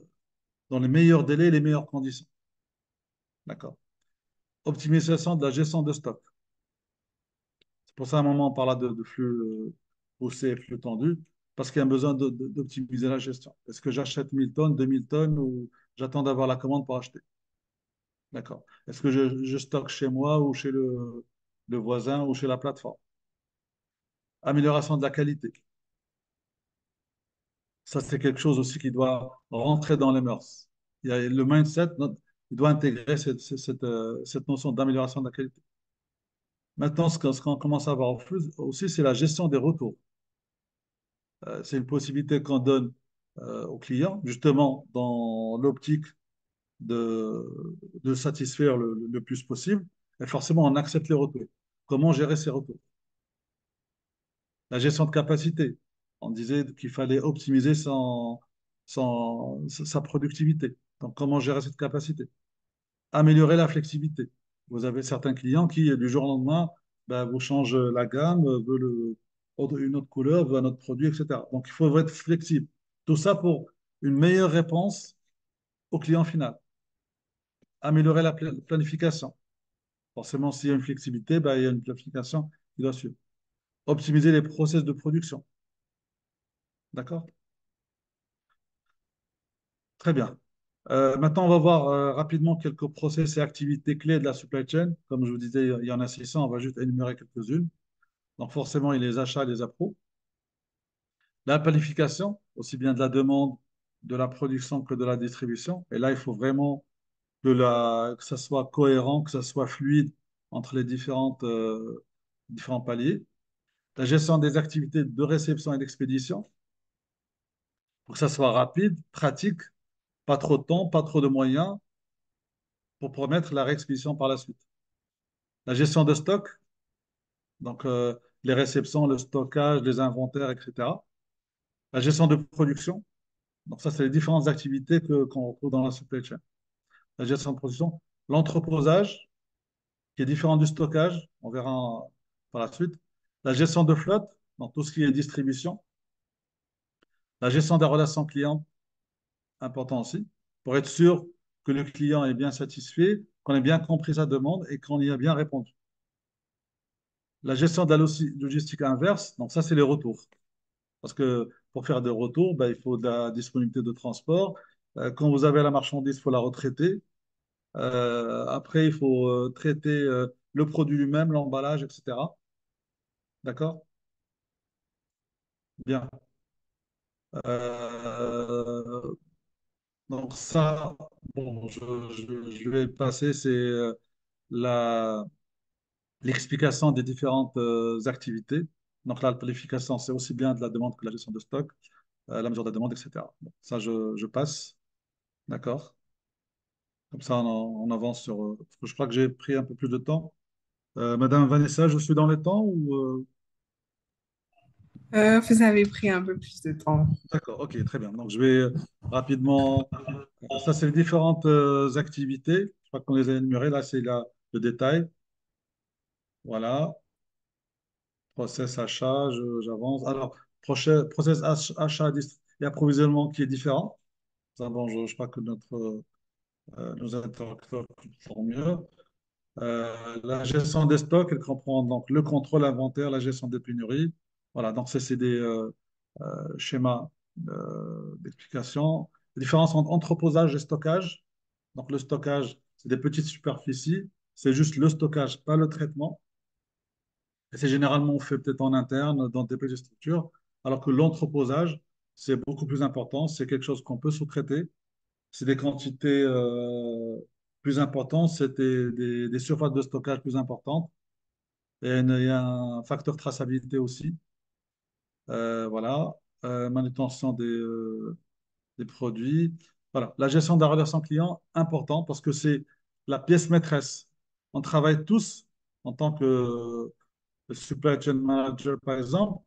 dans les meilleurs délais, les meilleures conditions. D'accord. Optimisation de la gestion de stock. C'est pour ça, à un moment, on parle de, de flux euh, poussé, flux tendu, parce qu'il y a besoin d'optimiser la gestion. Est-ce que j'achète 1000 tonnes, 2000 tonnes ou j'attends d'avoir la commande pour acheter? D'accord. Est-ce que je, stocke chez moi ou chez le, voisin ou chez la plateforme? Amélioration de la qualité. Ça, c'est quelque chose aussi qui doit rentrer dans les mœurs. Il y a le mindset, il doit intégrer cette, euh, cette notion d'amélioration de la qualité. Maintenant, ce qu'on ce qu'on commence à voir aussi, c'est la gestion des retours. Euh, c'est une possibilité qu'on donne euh, aux clients, justement dans l'optique de, satisfaire le, plus possible. Et forcément, on accepte les retours. Comment gérer ces retours? La gestion de capacité. On disait qu'il fallait optimiser sa productivité. Donc, comment gérer cette capacité? Améliorer la flexibilité. Vous avez certains clients qui, du jour au lendemain, ben, vous changent la gamme, veulent le- une autre couleur, veulent un autre produit, etc. Donc, il faut être flexible. Tout ça pour une meilleure réponse au client final. Améliorer la pla- planification. Forcément, s'il y a une flexibilité, ben, il y a une planification qui doit suivre. Optimiser les process de production. D'accord? Très bien. Euh, maintenant, on va voir euh, rapidement quelques process et activités clés de la supply chain. Comme je vous disais, il y en a 600, on va juste énumérer quelques-unes. Donc, forcément, il y a les achats, les appros. La planification, aussi bien de la demande, de la production que de la distribution. Et là, il faut vraiment que, ça soit cohérent, que ça soit fluide entre les différentes, euh, différents paliers. La gestion des activités de réception et d'expédition, pour que ça soit rapide, pratique, pas trop de temps, pas trop de moyens, pour permettre la réexpédition par la suite. La gestion de stock, donc euh, les réceptions, le stockage, les inventaires, etc. La gestion de production, donc ça, c'est les différentes activités qu'on retrouve dans la supply chain. La gestion de production, l'entreposage, qui est différent du stockage, on verra par la suite. La gestion de flotte, donc tout ce qui est distribution. La gestion des relations clients, important aussi, pour être sûr que le client est bien satisfait, qu'on ait bien compris sa demande et qu'on y a bien répondu. La gestion de la logistique inverse, donc ça, c'est les retours. Parce que pour faire des retours, ben, il faut de la disponibilité de transport. Euh, quand vous avez la marchandise, il faut la retraiter. Euh, après, il faut euh, traiter le produit lui-même, l'emballage, etc. D'accord? Bien. Donc ça, bon, je, vais passer, c'est l'explication des différentes activités. Donc la planification, c'est aussi bien de la demande que la gestion de stock, la mesure de la demande, etc. Ça, je passe. D'accord? Comme ça, on, on avance sur... euh, parce que je crois que j'ai pris un peu plus de temps. Euh, Madame Vanessa, je suis dans les temps ou... euh, Euh, vous avez pris un peu plus de temps. D'accord, ok, très bien. Donc, je vais rapidement... Ça, c'est les différentes euh, activités. Je crois qu'on les a énumérées. Là, c'est la- le détail. Voilà. Process achat, je- j'avance. Alors, process ach- achat dist- et approvisionnement qui est différent? Je, crois que notre, euh, nos interlocuteurs comprendront mieux. Euh, la gestion des stocks, elle comprend donc le contrôle inventaire, la gestion des pénuries. Voilà, donc c'est des euh, schémas d'explication. La différence entre entreposage et stockage. Donc, le stockage, c'est des petites superficies. C'est juste le stockage, pas le traitement. Et c'est généralement fait peut-être en interne, dans des petites structures. Alors que l'entreposage, c'est beaucoup plus important. C'est quelque chose qu'on peut sous-traiter. C'est des quantités euh, plus importantes. C'est des, surfaces de stockage plus importantes. Et il y a un facteur traçabilité aussi. Euh, voilà. Euh, manutention des, produits. Voilà. La gestion de la relation client, important parce que c'est la pièce maîtresse. On travaille tous en tant que supply chain manager, par exemple,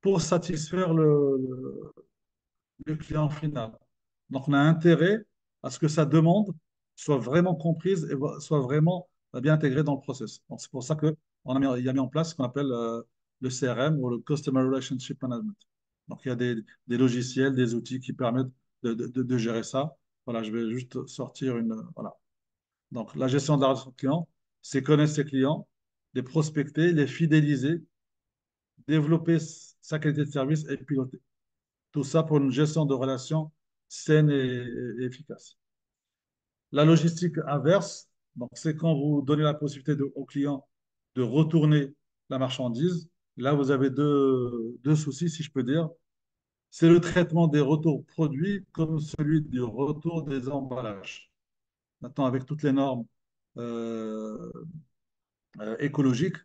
pour satisfaire le- le client final. Donc, on a intérêt à ce que sa demande soit vraiment comprise et soit vraiment euh, bien intégrée dans le process. Donc, c'est pour ça qu'on a a mis en place ce qu'on appelle euh, le CRM ou le Customer Relationship Management. Donc, il y a des, logiciels, des outils qui permettent de gérer ça. Voilà, je vais juste sortir une. Voilà. Donc, la gestion de la relation client, c'est connaître ses clients, les prospecter, les fidéliser, développer sa qualité de service et piloter. Tout ça pour une gestion de relations saine et, efficace. La logistique inverse, c'est quand vous donnez la possibilité de- au client de retourner la marchandise. Là, vous avez deux, deux soucis, si je peux dire. C'est le traitement des retours produits comme celui du retour des emballages. Maintenant, avec toutes les normes euh, euh, écologiques,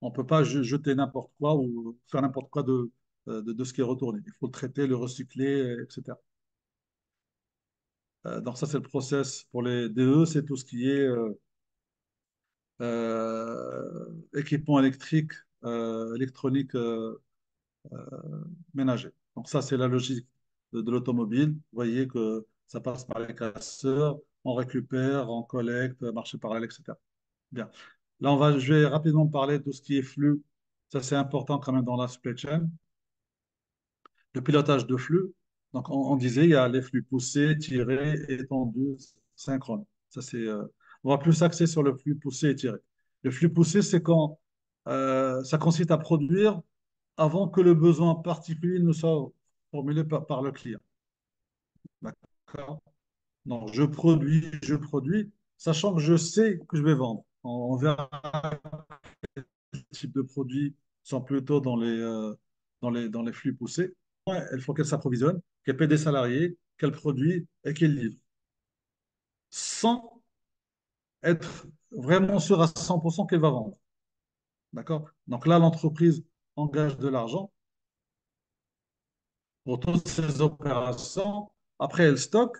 on ne peut pas je- jeter n'importe quoi ou faire n'importe quoi de, de, de ce qui est retourné. Il faut le traiter, le recycler, etc. Euh, donc ça, c'est le process pour les DE, c'est tout ce qui est euh, euh, équipement électrique, euh, électronique euh, ménager. Donc ça, c'est la logique de, de l'automobile. Vous voyez que ça passe par les casseurs, on récupère, on collecte, marché parallèle, etc. Bien. Là, on va, je vais rapidement parler de tout ce qui est flux. Ça, c'est important quand même dans la supply chain. Le pilotage de flux. Donc, on, disait, il y a les flux poussés, tirés, étendus, synchrones. Ça, c'est, euh, on va plus s'axer sur le flux poussé et tiré. Le flux poussé, c'est quand euh, ça consiste à produire avant que le besoin particulier ne soit formulé par, par le client. D'accord? Donc, je produis, je produis, sachant que je sais que je vais vendre. On, on verra quel type de produits sont plutôt dans les, euh, dans les, dans les flux poussés. Il faut qu'elle s'approvisionne, qu'elle paie des salariés, qu'elle produit et qu'elle livre. Sans être vraiment sûr à 100% qu'elle va vendre. D'accord? Donc là, l'entreprise engage de l'argent pour toutes ces opérations. Après, elle stocke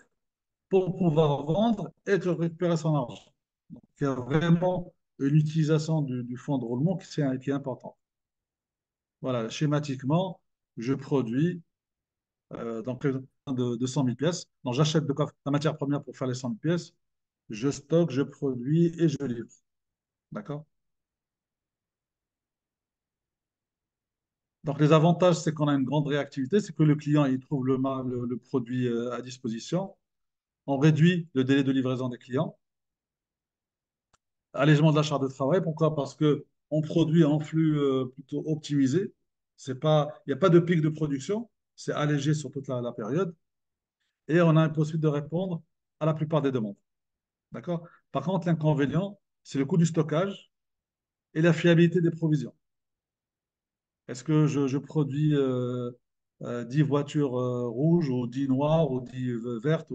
pour pouvoir vendre et récupérer son argent. Donc, il y a vraiment une utilisation du, fonds de roulement qui, qui est importante. Voilà, schématiquement, je produis euh, donc, de, de 100 000 pièces. Donc, j'achète de la matière première pour faire les 100 000 pièces. Je stocke, je produis et je livre. D'accord? Donc, les avantages, c'est qu'on a une grande réactivité, c'est que le client, il trouve le produit euh, à disposition. On réduit le délai de livraison des clients. Allègement de la charge de travail. Pourquoi? Parce que on produit en flux euh, plutôt optimisé. C'est pas, il n'y a pas de pic de production. C'est allégé sur toute la, période. Et on a une possibilité de répondre à la plupart des demandes. D'accord? Par contre, l'inconvénient, c'est le coût du stockage et la fiabilité des provisions. Est-ce que je, je produis euh, euh, 10 voitures euh, rouges ou 10 noires ou 10 euh, vertes,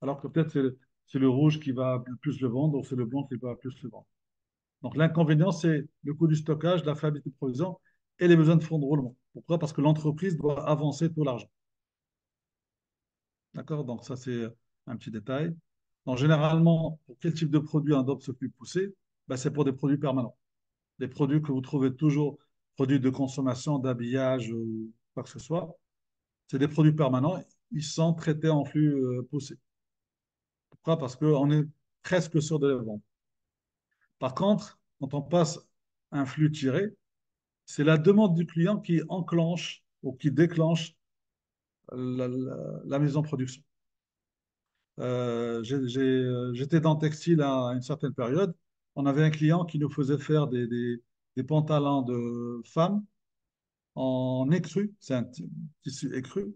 alors que peut-être c'est le, rouge qui va plus le vendre ou c'est le blanc qui va plus le vendre? Donc l'inconvénient, c'est le coût du stockage, la fiabilité de provision et les besoins de fonds de roulement. Pourquoi? Parce que l'entreprise doit avancer tout l'argent. D'accord? Donc ça, c'est un petit détail. Donc généralement, pour quel type de produit un DOP se plus poussé? Ben, c'est pour des produits permanents. Des produits que vous trouvez toujours, produits de consommation, d'habillage ou quoi que ce soit. C'est des produits permanents. Ils sont traités en flux euh, poussé. Pourquoi? Parce qu'on est presque sûr de les vendre. Par contre, quand on passe un flux tiré, c'est la demande du client qui enclenche ou qui déclenche la, mise en production. Euh, euh, j'étais dans le textile à une certaine période. On avait un client qui nous faisait faire des, pantalons de femmes en écru. C'est un ti- tissu écru,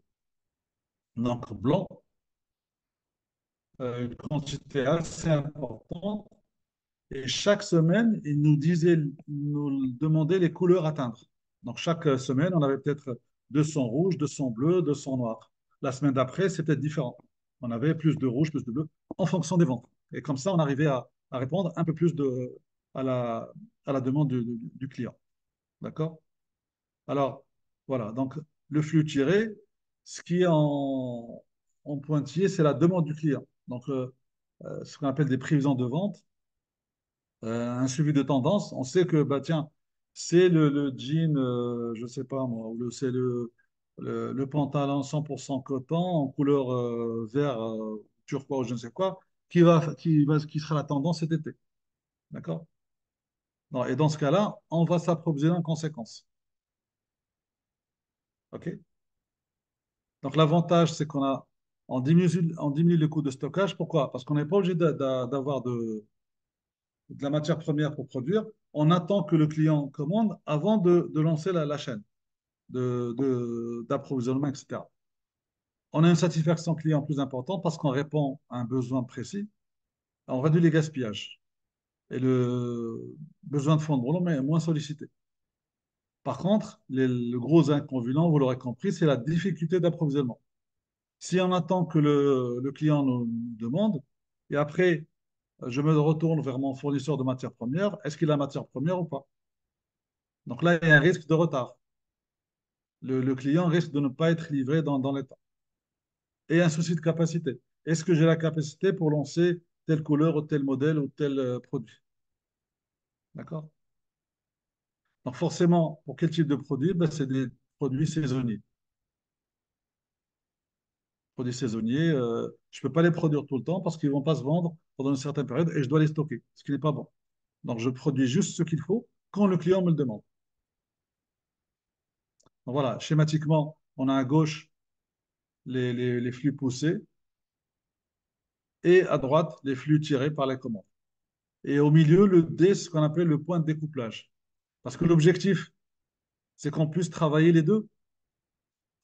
donc blanc, euh, une quantité assez importante. Et chaque semaine, il nous disait, nous demandait les couleurs à teindre. Donc chaque semaine, on avait peut-être 200 rouges, 200 bleus, 200 noirs. La semaine d'après, c'était différent. On avait plus de rouge, plus de bleu, en fonction des ventes. Et comme ça, on arrivait à, répondre un peu plus à, la, demande du client. D'accord? Alors, voilà. Donc, le flux tiré, ce qui est en, en pointillé, c'est la demande du client. Donc, euh, euh, ce qu'on appelle des prévisions de vente euh, un suivi de tendance, on sait que, bah, tiens, c'est le, le jean, euh, je ne sais pas moi, ou le- c'est le, le, pantalon 100% coton en couleur euh, vert, turquoise, je ne sais quoi, qui va, qui va, qui sera la tendance cet été. D'accord? Et dans ce cas-là, on va s'approvisionner en conséquence. OK? Donc l'avantage, c'est qu'on a, on diminue, on diminue le coût de stockage. Pourquoi? Parce qu'on n'est pas obligé d'a- d'a- d'avoir de, de la matière première pour produire. On attend que le client commande avant de, de lancer la, la chaîne. de, d'approvisionnement, etc. On a une satisfaction client plus importante parce qu'on répond à un besoin précis. On réduit les gaspillages. et le besoin de fonds de roulement est moins sollicité. Par contre, le gros inconvénient, vous l'aurez compris, c'est la difficulté d'approvisionnement. Si on attend que le, le client nous demande, et après, je me retourne vers mon fournisseur de matières premières, est-ce qu'il a matière première ou pas? Donc là, il y a un risque de retard. Le, client risque de ne pas être livré dans, dans temps. Et un souci de capacité. Est-ce que j'ai la capacité pour lancer telle couleur ou tel modèle ou tel euh, produit? D'accord? Donc forcément, pour quel type de produit? Ben, c'est des produits saisonniers. Produits saisonniers, euh, je ne peux pas les produire tout le temps parce qu'ils ne vont pas se vendre pendant une certaine période et je dois les stocker, ce qui n'est pas bon. Donc je produis juste ce qu'il faut quand le client me le demande. Voilà, schématiquement, on a à gauche les, les- flux poussés et à droite les flux tirés par les commandes. Et au milieu, le D, ce qu'on appelle le point de découplage. Parce que l'objectif, c'est qu'on puisse travailler les deux,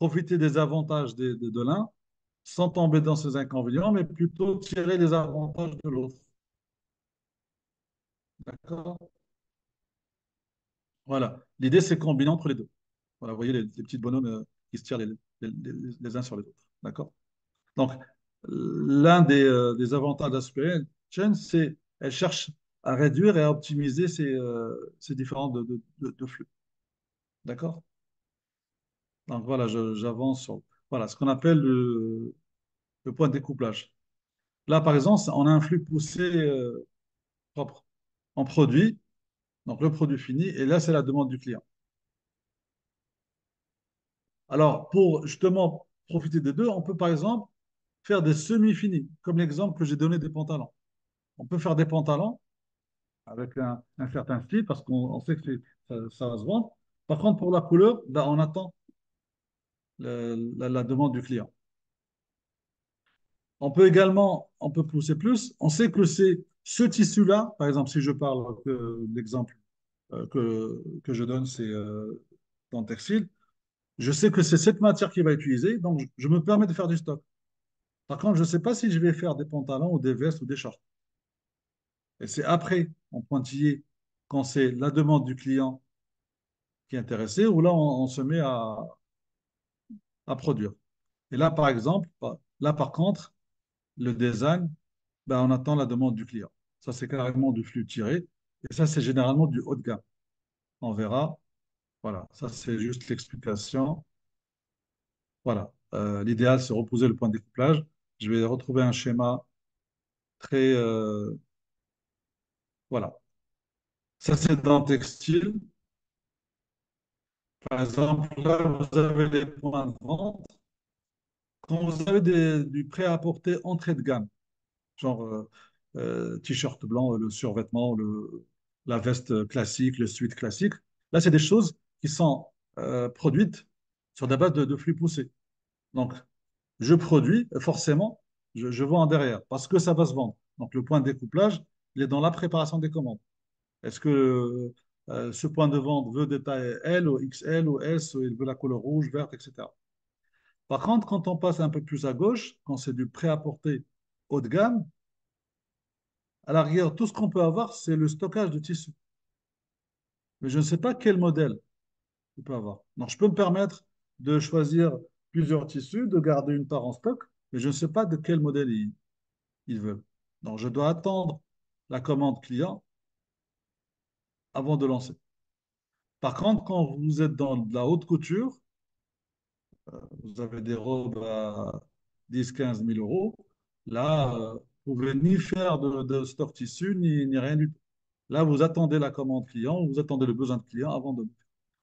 profiter des avantages de, de l'un sans tomber dans ses inconvénients, mais plutôt tirer les avantages de l'autre. D'accord? Voilà. L'idée, c'est combiner entre les deux. Voilà, vous voyez les, petits bonhommes euh, qui se tirent les, uns sur les autres. D'accord? Donc, l'un des, euh, avantages de c'est qu'elle cherche à réduire et à optimiser ces, euh, différents flux. D'accord? Donc voilà, j'avance sur voilà, ce qu'on appelle le, point de découplage. Là, par exemple, on a un flux poussé euh, propre en produit, donc le produit fini, et là, c'est la demande du client. Alors, pour justement profiter des deux, on peut par exemple faire des semi-finis, comme l'exemple que j'ai donné des pantalons. On peut faire des pantalons avec un, certain style parce qu'on on sait que ça, ça va se vendre. Par contre, pour la couleur, ben, on attend la, demande du client. On peut également, on peut pousser plus. On sait que c'est ce tissu-là, par exemple, si je parle que l'exemple euh, que, je donne, c'est euh, dans le textile, je sais que c'est cette matière qui va être utilisée, donc je, me permets de faire du stock. Par contre, je ne sais pas si je vais faire des pantalons ou des vestes ou des shorts. Et c'est après, en pointillé, quand c'est la demande du client qui est intéressée, où là, on se met à, à produire. Et là, par exemple, là, par contre, le design, ben, on attend la demande du client. Ça, c'est carrément du flux tiré. Et ça, c'est généralement du haut de gamme. On verra. Voilà, ça, c'est juste l'explication. Voilà. Euh, l'idéal, c'est reposer le point de découplage. Je vais retrouver un schéma très... euh, voilà. Ça, c'est dans le textile. Par exemple, là, vous avez les points de vente. Quand vous avez du prêt-à-porter entrée de gamme, genre euh, euh, t-shirt blanc, le survêtement, la veste classique, le suite classique, là, c'est des choses qui sont euh, produites sur bases de, de flux poussés. Donc, je produis, forcément, je, je vends en derrière parce que ça va se vendre. Donc, le point de découplage, il est dans la préparation des commandes. Est-ce que euh, ce point de vente veut des tailles L ou XL ou S, il veut la couleur rouge, verte, etc. Par contre, quand on passe un peu plus à gauche, quand c'est du prêt-à-porter haut de gamme, à l'arrière, tout ce qu'on peut avoir, c'est le stockage de tissu. Mais je ne sais pas quel modèle je peux avoir. Donc, je peux me permettre de choisir plusieurs tissus, de garder une part en stock, mais je ne sais pas de quel modèle ils, ils veulent. Donc, je dois attendre la commande client avant de lancer. Par contre, quand vous êtes dans de la haute couture, vous avez des robes à 10, 15 000 euros, là, euh, vous ne pouvez ni faire de, de stock tissu, ni, ni rien du tout. Là, vous attendez la commande client, vous attendez le besoin de client avant de...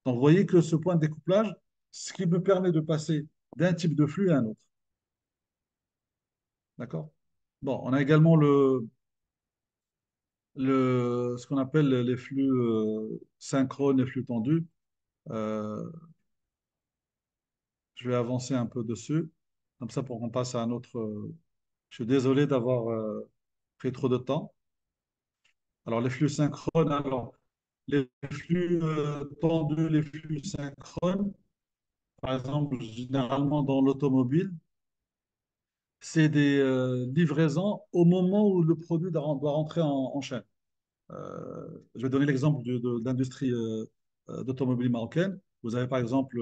Donc, vous voyez que ce point de découplage, ce qui me permet de passer d'un type de flux à un autre. D'accord? Bon, on a également le, le, ce qu'on appelle les flux euh, synchrones et flux tendus. Euh, je vais avancer un peu dessus, comme ça pour qu'on passe à un autre. euh, Je suis désolé d'avoir pris trop de temps. Alors, les flux synchrones, alors, les flux tendus, les flux synchrones, par exemple, généralement dans l'automobile, c'est des euh, livraisons au moment où le produit doit rentrer en, chaîne. Euh, je vais donner l'exemple de, de, l'industrie euh, euh, d'automobile marocaine. Vous avez par exemple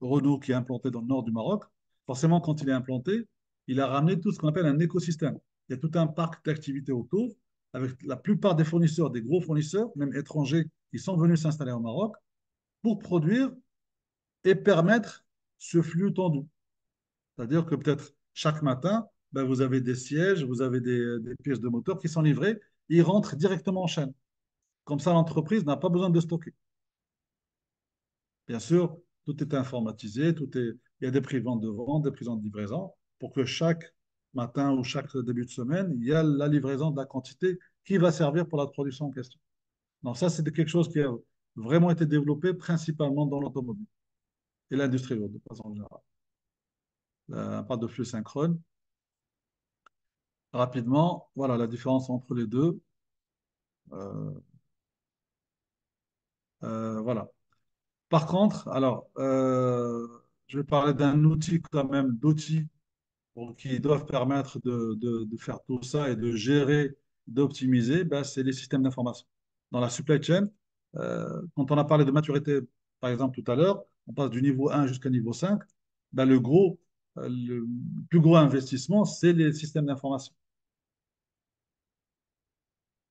Renault qui est implanté dans le nord du Maroc. Forcément, quand il est implanté, il a ramené tout ce qu'on appelle un écosystème. Il y a tout un parc d'activités autour, avec la plupart des fournisseurs, des gros fournisseurs, même étrangers, qui sont venus s'installer au Maroc pour produire et permettre ce flux tendu. C'est-à-dire que peut-être chaque matin, ben, vous avez des sièges, vous avez des, pièces de moteur qui sont livrées, ils rentrent directement en chaîne. Comme ça, l'entreprise n'a pas besoin de stocker. Bien sûr, tout est informatisé, tout est, il y a des prix de vente, des prix de livraison, pour que chaque matin ou chaque début de semaine, il y a la livraison de la quantité qui va servir pour la production en question. Donc ça, c'est quelque chose qui a vraiment été développé principalement dans l'automobile et l'industrie de façon générale. Un pas de flux synchrone. Rapidement, voilà la différence entre les deux. Euh, euh, voilà. Par contre, alors, euh, je vais parler d'un outil quand même, d'outils qui doivent permettre de, de, faire tout ça et de gérer, d'optimiser, ben, c'est les systèmes d'information. Dans la supply chain, euh, quand on a parlé de maturité, par exemple, tout à l'heure, on passe du niveau 1 jusqu'à niveau 5, ben, le, gros, euh, le plus gros investissement, c'est les systèmes d'information.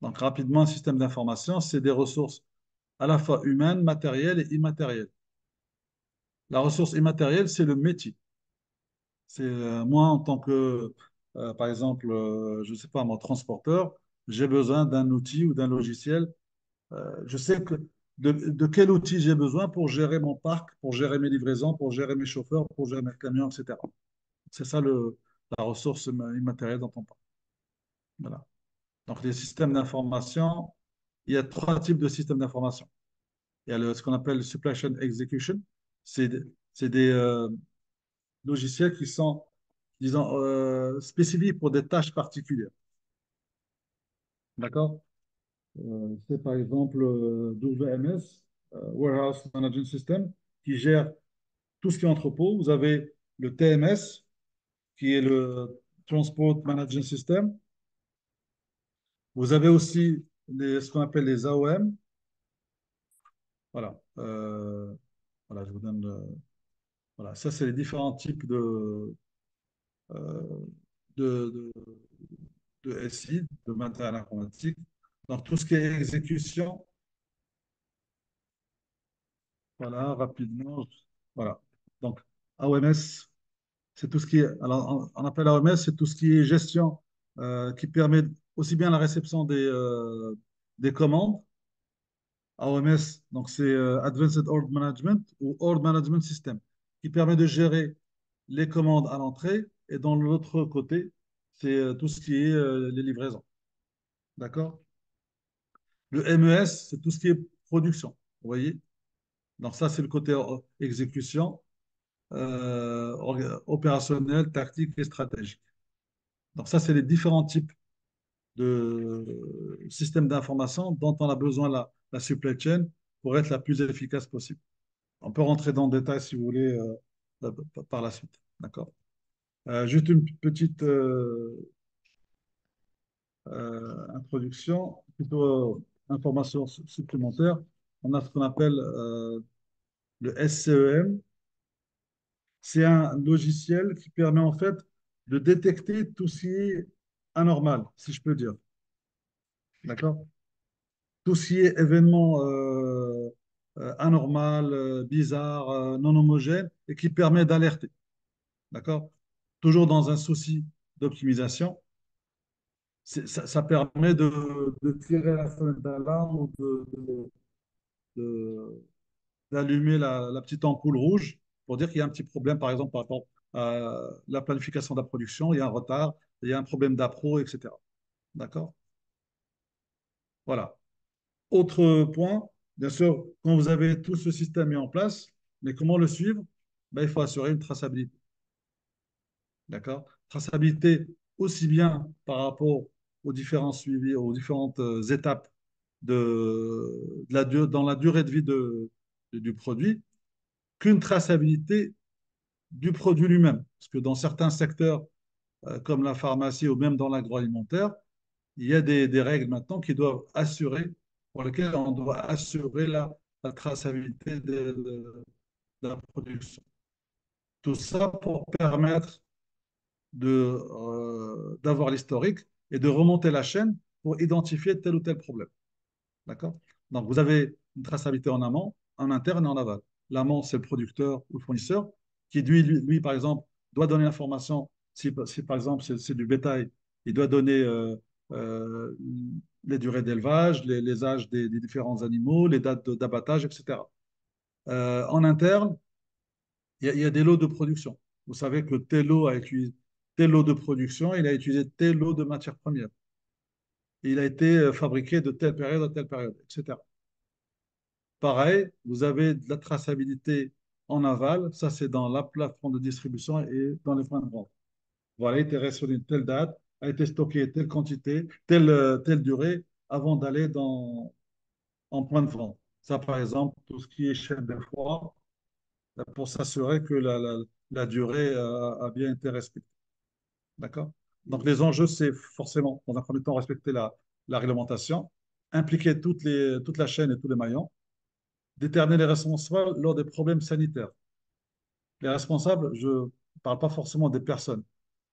Donc, rapidement, un système d'information, c'est des ressources à la fois humaines, matérielles et immatérielles. La ressource immatérielle, c'est le métier. C'est euh, moi, en tant que, euh, par exemple, euh, je ne sais pas, mon transporteur, j'ai besoin d'un outil ou d'un logiciel. je sais que de, quel outil j'ai besoin pour gérer mon parc, pour gérer mes livraisons, pour gérer mes chauffeurs, pour gérer mes camions, etc. C'est ça le, la ressource immatérielle dont on parle. Voilà. Donc, les systèmes d'information, il y a trois types de systèmes d'information. Il y a le, ce qu'on appelle le supply chain execution. C'est des, logiciels qui sont, disons, euh, spécifiques pour des tâches particulières. D'accord? euh, C'est par exemple euh, WMS, Warehouse Management System, qui gère tout ce qui est entrepôt. Vous avez le TMS, qui est le Transport Management System. Vous avez aussi les, ce qu'on appelle les AOM. Voilà. voilà, je vous donne voilà, ça, c'est les différents types de, euh, de, de, SI, de matériel informatique. Donc, tout ce qui est exécution, voilà, rapidement, voilà. Donc, AOMS, c'est tout ce qui est, alors on appelle AOMS, c'est tout ce qui est gestion euh, qui permet aussi bien la réception des, euh, des commandes. AOMS, donc c'est Advanced Order Management ou Order Management System qui permet de gérer les commandes à l'entrée. Et dans l'autre côté, c'est euh, tout ce qui est euh, les livraisons. D'accord? Le MES, c'est tout ce qui est production. Vous voyez Donc ça, c'est le côté euh, exécution, opérationnel, tactique et stratégique. Donc ça, c'est les différents types de systèmes d'information dont on a besoin la, la supply chain pour être la plus efficace possible. On peut rentrer dans le détail si vous voulez euh, par la suite. D'accord euh, Juste une petite euh, introduction, plutôt information supplémentaire. On a ce qu'on appelle le SCEM. C'est un logiciel qui permet en fait de détecter tout ce qui est anormal, si je peux dire. D'accord? Tout ce qui est événement euh, anormal, euh, bizarre, euh, non homogène, et qui permet d'alerter. D'accord? Toujours dans un souci d'optimisation. Ça, permet de, de, tirer la sonnette d'alarme ou d'allumer la, la, petite ampoule rouge pour dire qu'il y a un petit problème, par exemple, par rapport à la planification de la production, il y a un retard, il y a un problème d'appro, etc. D'accord? Voilà. Autre point, Bien sûr, quand vous avez tout ce système mis en place, mais comment le suivre? Ben, Il faut assurer une traçabilité. D'accord? Traçabilité aussi bien par rapport aux différents suivis, aux différentes euh, étapes de, dans la durée de vie de, du produit, qu'une traçabilité du produit lui-même. Parce que dans certains secteurs, euh, comme la pharmacie ou même dans l'agroalimentaire, il y a des, des règles maintenant qui doivent assurer, pour lesquelles on doit assurer la, traçabilité de la production. Tout ça pour permettre euh, d'avoir l'historique et de remonter la chaîne pour identifier tel ou tel problème. D'accord? Donc, vous avez une traçabilité en amont, en interne et en aval. L'amont, c'est le producteur ou le fournisseur qui, lui, lui, par exemple, doit donner l'information. Si, si, par exemple, c'est du bétail, il doit donner euh, euh, les durées d'élevage, les, les âges des, différents animaux, les dates d'abattage, etc. En interne, il y, y a des lots de production. Vous savez que tel lot a utilisé tel lot de production, il a utilisé tel lot de matière première. Il a été euh, fabriqué de telle période à telle période, etc. Pareil, vous avez de la traçabilité en aval, ça c'est dans la plateforme de distribution et dans les points de vente. Voilà, il était resté une telle date, a été stocké telle quantité, telle, euh, durée avant d'aller en point de vente. Ça, par exemple, tout ce qui est chaîne de froid, pour s'assurer que la, durée a bien été respectée. D'accord? Donc, les enjeux, c'est forcément, dans un premier temps, respecter la, réglementation, impliquer toute la chaîne et tous les maillons, déterminer les responsables lors des problèmes sanitaires. Les responsables, je ne parle pas forcément des personnes,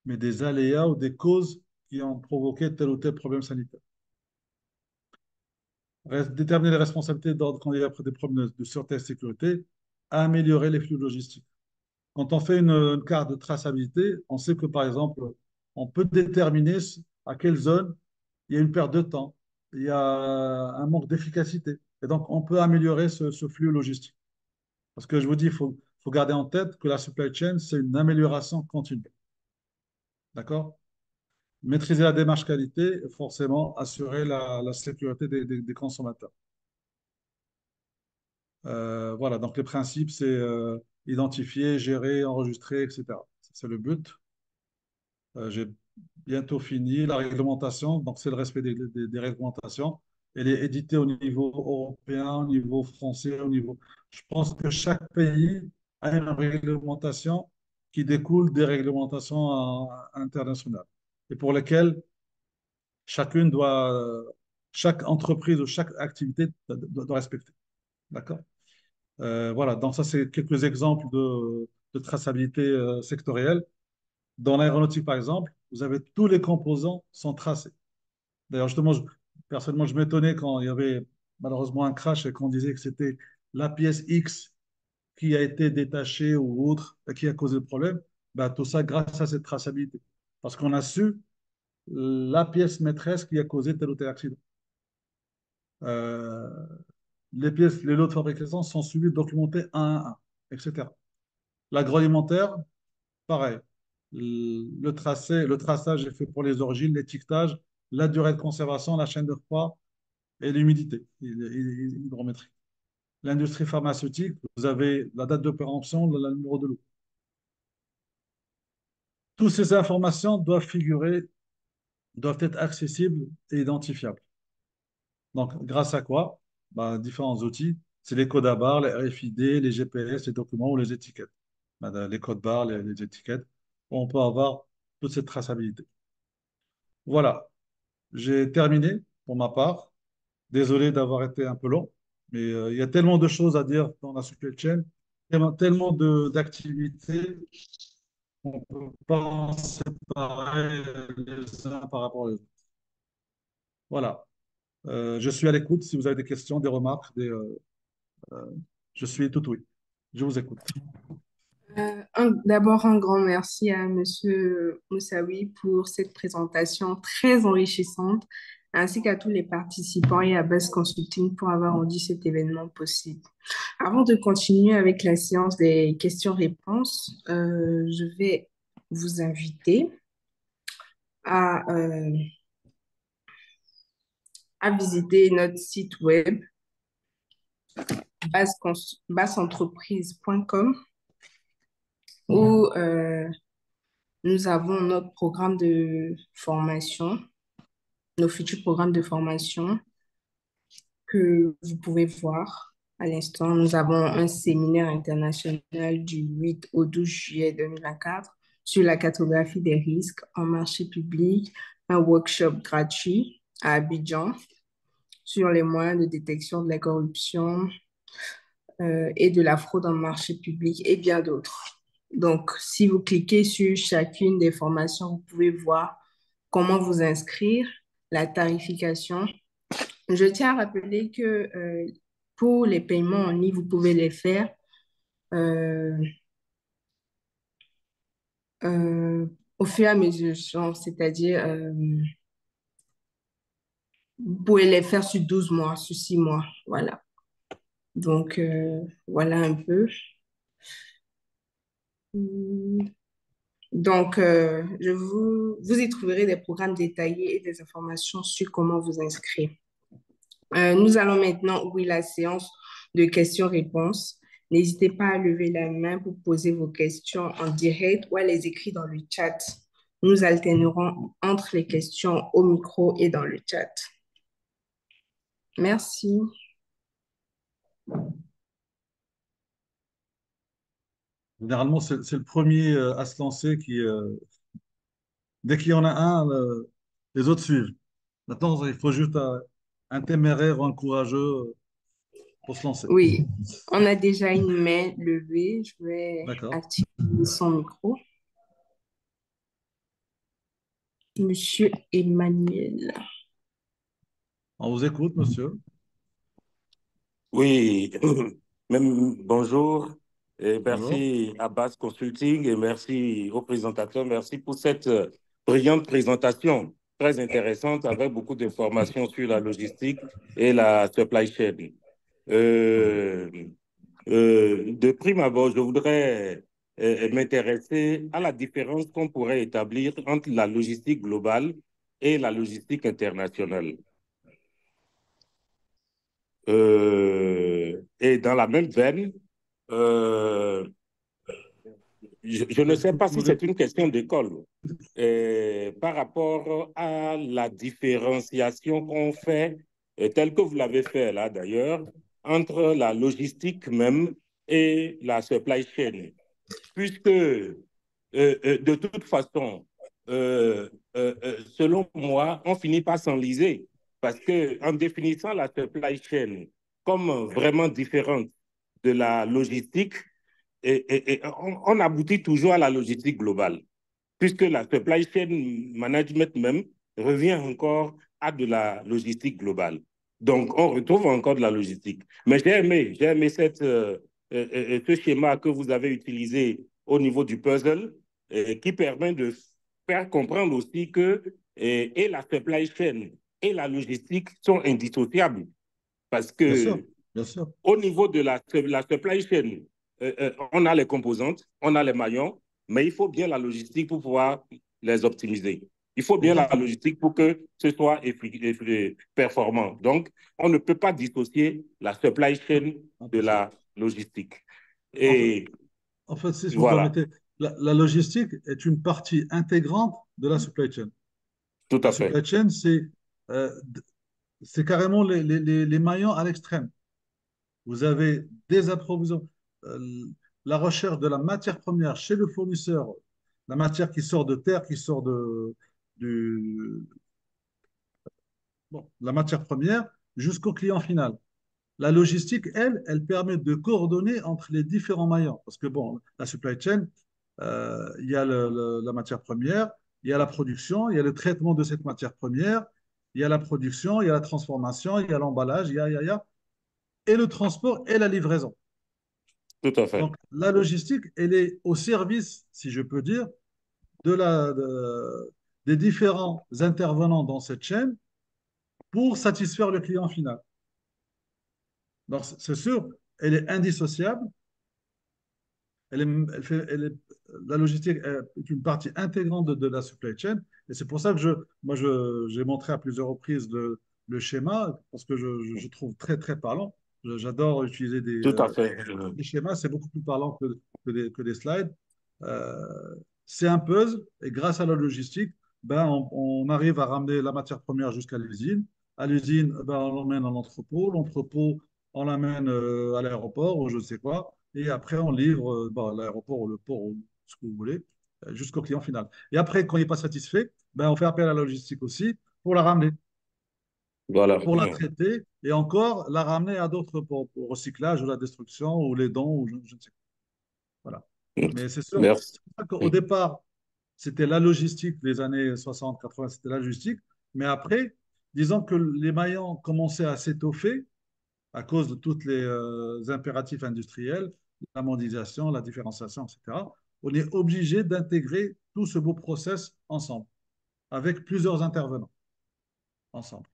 mais des aléas ou des causes qui ont provoqué tel ou tel problème sanitaire. Déterminer les responsabilités d'ordre quand il y a des problèmes de sûreté et de sécurité, améliorer les flux logistiques. Quand on fait une, carte de traçabilité, on sait que, par exemple, on peut déterminer à quelle zone il y a une perte de temps, il y a un manque d'efficacité. Et donc, on peut améliorer ce, flux logistique. Parce que je vous dis, il faut, garder en tête que la supply chain, c'est une amélioration continue. D'accord? Maîtriser la démarche qualité, forcément, assurer la, sécurité des consommateurs. Euh, voilà, donc les principes, c'est euh, identifier, gérer, enregistrer, etc. C'est le but. Euh, j'ai bientôt fini. La réglementation, donc c'est le respect des, réglementations. Elle est éditée au niveau européen, au niveau français, au niveau. Je pense que chaque pays a une réglementation qui découle des réglementations euh, internationales et pour lesquelles chacune doit, chaque entreprise ou chaque activité doit respecter. D'accord? Euh, voilà, donc ça, c'est quelques exemples de, traçabilité euh, sectorielle. Dans l'aéronautique, par exemple, vous avez tous les composants sont tracés. D'ailleurs, justement, personnellement, je m'étonnais quand il y avait malheureusement un crash et qu'on disait que c'était la pièce X qui a été détachée ou autre qui a causé le problème. Ben, tout ça grâce à cette traçabilité. Parce qu'on a su la pièce maîtresse qui a causé tel ou tel accident. Euh, les pièces, les lots de fabrication sont suivis, documentés un à un, etc. L'agroalimentaire, pareil. Le tracé, le traçage est fait pour les origines, l'étiquetage, la durée de conservation, la chaîne de froid et l'humidité hydrométrique. L'industrie pharmaceutique, vous avez la date de péremption, le numéro de l'eau. Toutes ces informations doivent figurer, doivent être accessibles et identifiables. Donc, grâce à quoi? Ben, différents outils. C'est les codes à barres, les RFID, les GPS, les documents ou les étiquettes. Ben, les codes barres, les, étiquettes. On peut avoir toute cette traçabilité. Voilà, j'ai terminé pour ma part. Désolé d'avoir été un peu long, mais euh, il y a tellement de choses à dire dans la supply chain, tellement, d'activités qu'on ne peut pas en séparer les uns par rapport aux autres. Voilà. Euh, je suis à l'écoute si vous avez des questions, des remarques, euh, euh, je suis tout oui. Je vous écoute. D'abord, un grand merci à Monsieur Moussaoui pour cette présentation très enrichissante, ainsi qu'à tous les participants et à Best Consulting pour avoir rendu cet événement possible. Avant de continuer avec la séance des questions-réponses, je vais vous inviter à, à visiter notre site web bassecons- bassentreprise.com où euh, nous avons notre programme de formation, nos futurs programmes de formation que vous pouvez voir à l'instant. Nous avons un séminaire international du 8 au 12 juillet 2024 sur la cartographie des risques en marché public, un workshop gratuit à Abidjan sur les moyens de détection de la corruption euh, et de la fraude en marché public et bien d'autres. Donc, si vous cliquez sur chacune des formations, vous pouvez voir comment vous inscrire, la tarification. Je tiens à rappeler que euh, pour les paiements en ligne, vous pouvez les faire euh, au fur et à mesure, c'est-à-dire vous pouvez les faire sur 12 mois, sur 6 mois. Voilà. Donc, euh, voilà un peu. Donc, euh, je vous, vous y trouverez des programmes détaillés et des informations sur comment vous inscrire. Euh, nous allons maintenant ouvrir la séance de questions-réponses. N'hésitez pas à lever la main pour poser vos questions en direct ou à les écrire dans le chat. Nous alternerons entre les questions au micro et dans le chat. Merci. Généralement, c'est le premier euh, à se lancer qui, euh, dès qu'il y en a un, euh, les autres suivent. Maintenant, il faut juste un téméraire ou un courageux pour se lancer. Oui, on a déjà une main levée. Je vais activer son micro. Monsieur Emmanuel. On vous écoute, monsieur. Oui, même bonjour. Et merci à Bass Consulting et merci au présentateur. Merci pour cette euh, brillante présentation très intéressante avec beaucoup d'informations sur la logistique et la supply chain. Euh, euh, de prime abord, je voudrais m'intéresser à la différence qu'on pourrait établir entre la logistique globale et la logistique internationale. Euh, et dans la même veine, euh, je, ne sais pas si c'est une question d'école par rapport à la différenciation qu'on fait, telle que vous l'avez fait là d'ailleurs, entre la logistique même et la supply chain. Puisque euh, de toute façon, selon moi, on finit par s'enliser parce qu'en définissant la supply chain comme vraiment différente de la logistique, et, on, aboutit toujours à la logistique globale, puisque la supply chain management même revient encore à de la logistique globale. Donc, on retrouve encore de la logistique. Mais j'ai aimé, j'ai aimé cette, euh, euh, euh, ce schéma que vous avez utilisé au niveau du puzzle, qui permet de faire comprendre aussi que et la supply chain et la logistique sont indissociables. Parce que au niveau de la, la supply chain, euh, euh, on a les composantes, on a les maillons, mais il faut bien la logistique pour pouvoir les optimiser. Il faut bien la logistique pour que ce soit performant. Donc, on ne peut pas dissocier la supply chain de la logistique. Et en fait, si vous permettez, la, la, logistique est une partie intégrante de la supply chain. Tout à fait. La supply chain, c'est c'est carrément les, les, les, maillons à l'extrême. Vous avez des euh, la recherche de la matière première chez le fournisseur, la matière qui sort de terre, qui sort de, du, bon, la matière première, jusqu'au client final. La logistique, elle, elle permet de coordonner entre les différents maillons. Parce que, bon, la supply chain, euh, il y a la matière première, il y a la production, il y a le traitement de cette matière première, il y a la production, il y a la transformation, il y a l'emballage, il y a, il y a, il y a, et le transport et la livraison. Tout à fait. Donc, la logistique, elle est au service, si je peux dire, de la, des différents intervenants dans cette chaîne pour satisfaire le client final. Donc, c'est sûr, elle est indissociable. Elle est, elle fait, elle est, la logistique est une partie intégrante de, de la supply chain et c'est pour ça que je, moi, j'ai montré à plusieurs reprises le, le schéma, parce que je, je, trouve très, très parlant. J'adore utiliser des, Tout à fait. Euh, des schémas, c'est beaucoup plus parlant que, que, des, que des, slides. Euh, c'est un puzzle, et grâce à la logistique, ben, on, on arrive à ramener la matière première jusqu'à l'usine. À l'usine, ben, on l'emmène à l'entrepôt. L'entrepôt, on l'amène euh, à l'aéroport ou je ne sais quoi. Et après, on livre euh, ben, l'aéroport ou le port ou ce que vous voulez jusqu'au client final. Et après, quand il n'est pas satisfait, ben, on fait appel à la logistique aussi pour la ramener. voilà. pour la traiter et encore la ramener à d'autres pour, pour recyclage ou la destruction ou les dons ou je, je ne sais pas. Voilà. Mais c'est sûr, qu'au départ, c'était la logistique des années 60, 80, c'était la logistique. Mais après, disons que les maillons commençaient à s'étoffer à cause de tous les euh, impératifs industriels, la mondialisation, la différenciation, etc. On est obligé d'intégrer tout ce beau process ensemble, avec plusieurs intervenants ensemble.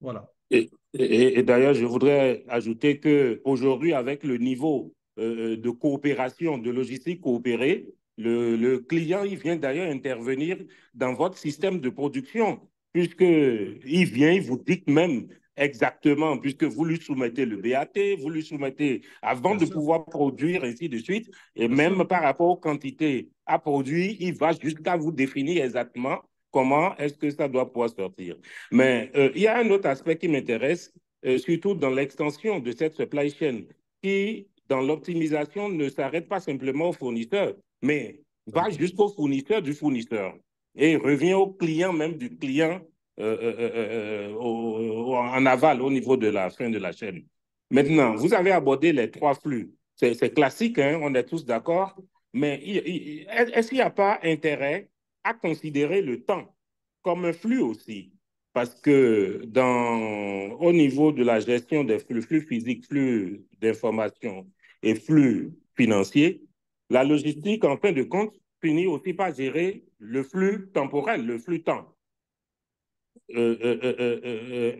Voilà. Et, d'ailleurs, je voudrais ajouter que aujourd'hui, avec le niveau euh, de coopération, de logistique coopérée, le, client, il vient d'ailleurs intervenir dans votre système de production, puisqu'il vient, il vous dicte même exactement, puisque vous lui soumettez le BAT, vous lui soumettez avant Bien de sûr. pouvoir produire, ainsi de suite, et Bien même sûr. par rapport aux quantités à produire, il va jusqu'à vous définir exactement comment est-ce que ça doit pouvoir sortir. Mais euh, il y a un autre aspect qui m'intéresse, euh, surtout dans l'extension de cette supply chain, qui, dans l'optimisation, ne s'arrête pas simplement au fournisseur, mais va jusqu'au fournisseur du fournisseur et revient au client même du client euh, euh, euh, en aval au niveau de la fin de la chaîne. Maintenant, vous avez abordé les trois flux. C'est classique, hein, on est tous d'accord, mais est-ce qu'il n'y a pas intérêt à considérer le temps comme un flux aussi? Parce que dans, au niveau de la gestion des flux, flux physiques, flux d'informations et flux financiers, la logistique, en fin de compte, finit aussi par gérer le flux temporel, le flux temps. Euh, euh, euh, euh, euh,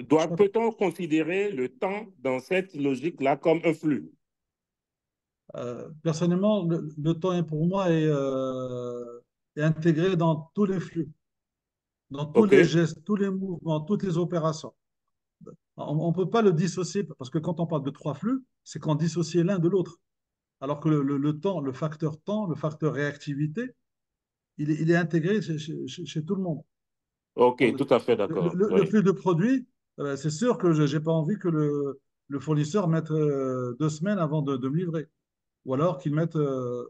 doit- Peut-on considérer le temps dans cette logique-là comme un flux? Euh, personnellement, le, le temps est pour moi est, euh, est intégré dans tous les flux, dans tous les gestes, tous les mouvements, toutes les opérations. On ne peut pas le dissocier parce que quand on parle de trois flux, c'est qu'on dissocie l'un de l'autre. Alors que le, le- le temps, le facteur temps, le facteur réactivité, il est, il est intégré chez, chez- chez- chez tout le monde. OK, tout à fait d'accord. le- le Oui. flux de produits, euh, c'est sûr que je n'ai pas envie que le, le fournisseur mette euh, deux semaines avant de, de me livrer. Ou alors qu'il mette, euh,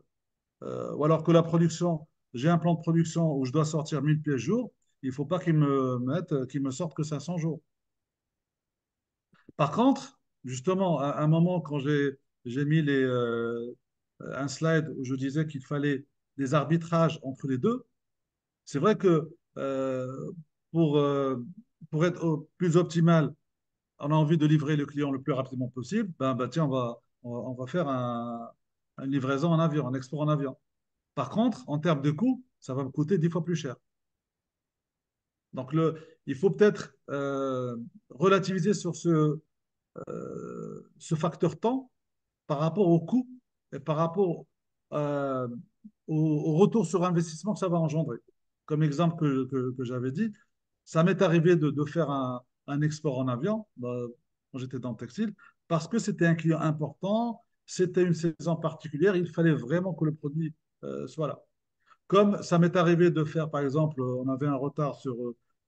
ou alors que la production, j'ai un plan de production où je dois sortir 1000 pièces jour, il ne faut pas qu'il me mette, qu'il me sorte que 500 jours. Par contre, justement, à un moment, quand j'ai j'ai mis les, un slide où je disais qu'il fallait des arbitrages entre les deux, c'est vrai que pour, euh, pour être plus optimal, on a envie de livrer le client le plus rapidement possible. Ben, ben, tiens, on va, on va, faire un- une livraison en avion, un export en avion. Par contre, en termes de coût, ça va me coûter dix fois plus cher. Donc, il faut peut-être euh, relativiser sur ce, euh, facteur temps par rapport au coût et par rapport euh, au retour sur investissement que ça va engendrer. Comme exemple que, que- j'avais dit, ça m'est arrivé de, de faire un, un export en avion euh, quand j'étais dans le textile parce que c'était un client important, c'était une saison particulière, il fallait vraiment que le produit euh, soit là. Comme ça m'est arrivé de faire, par exemple, on avait un retard sur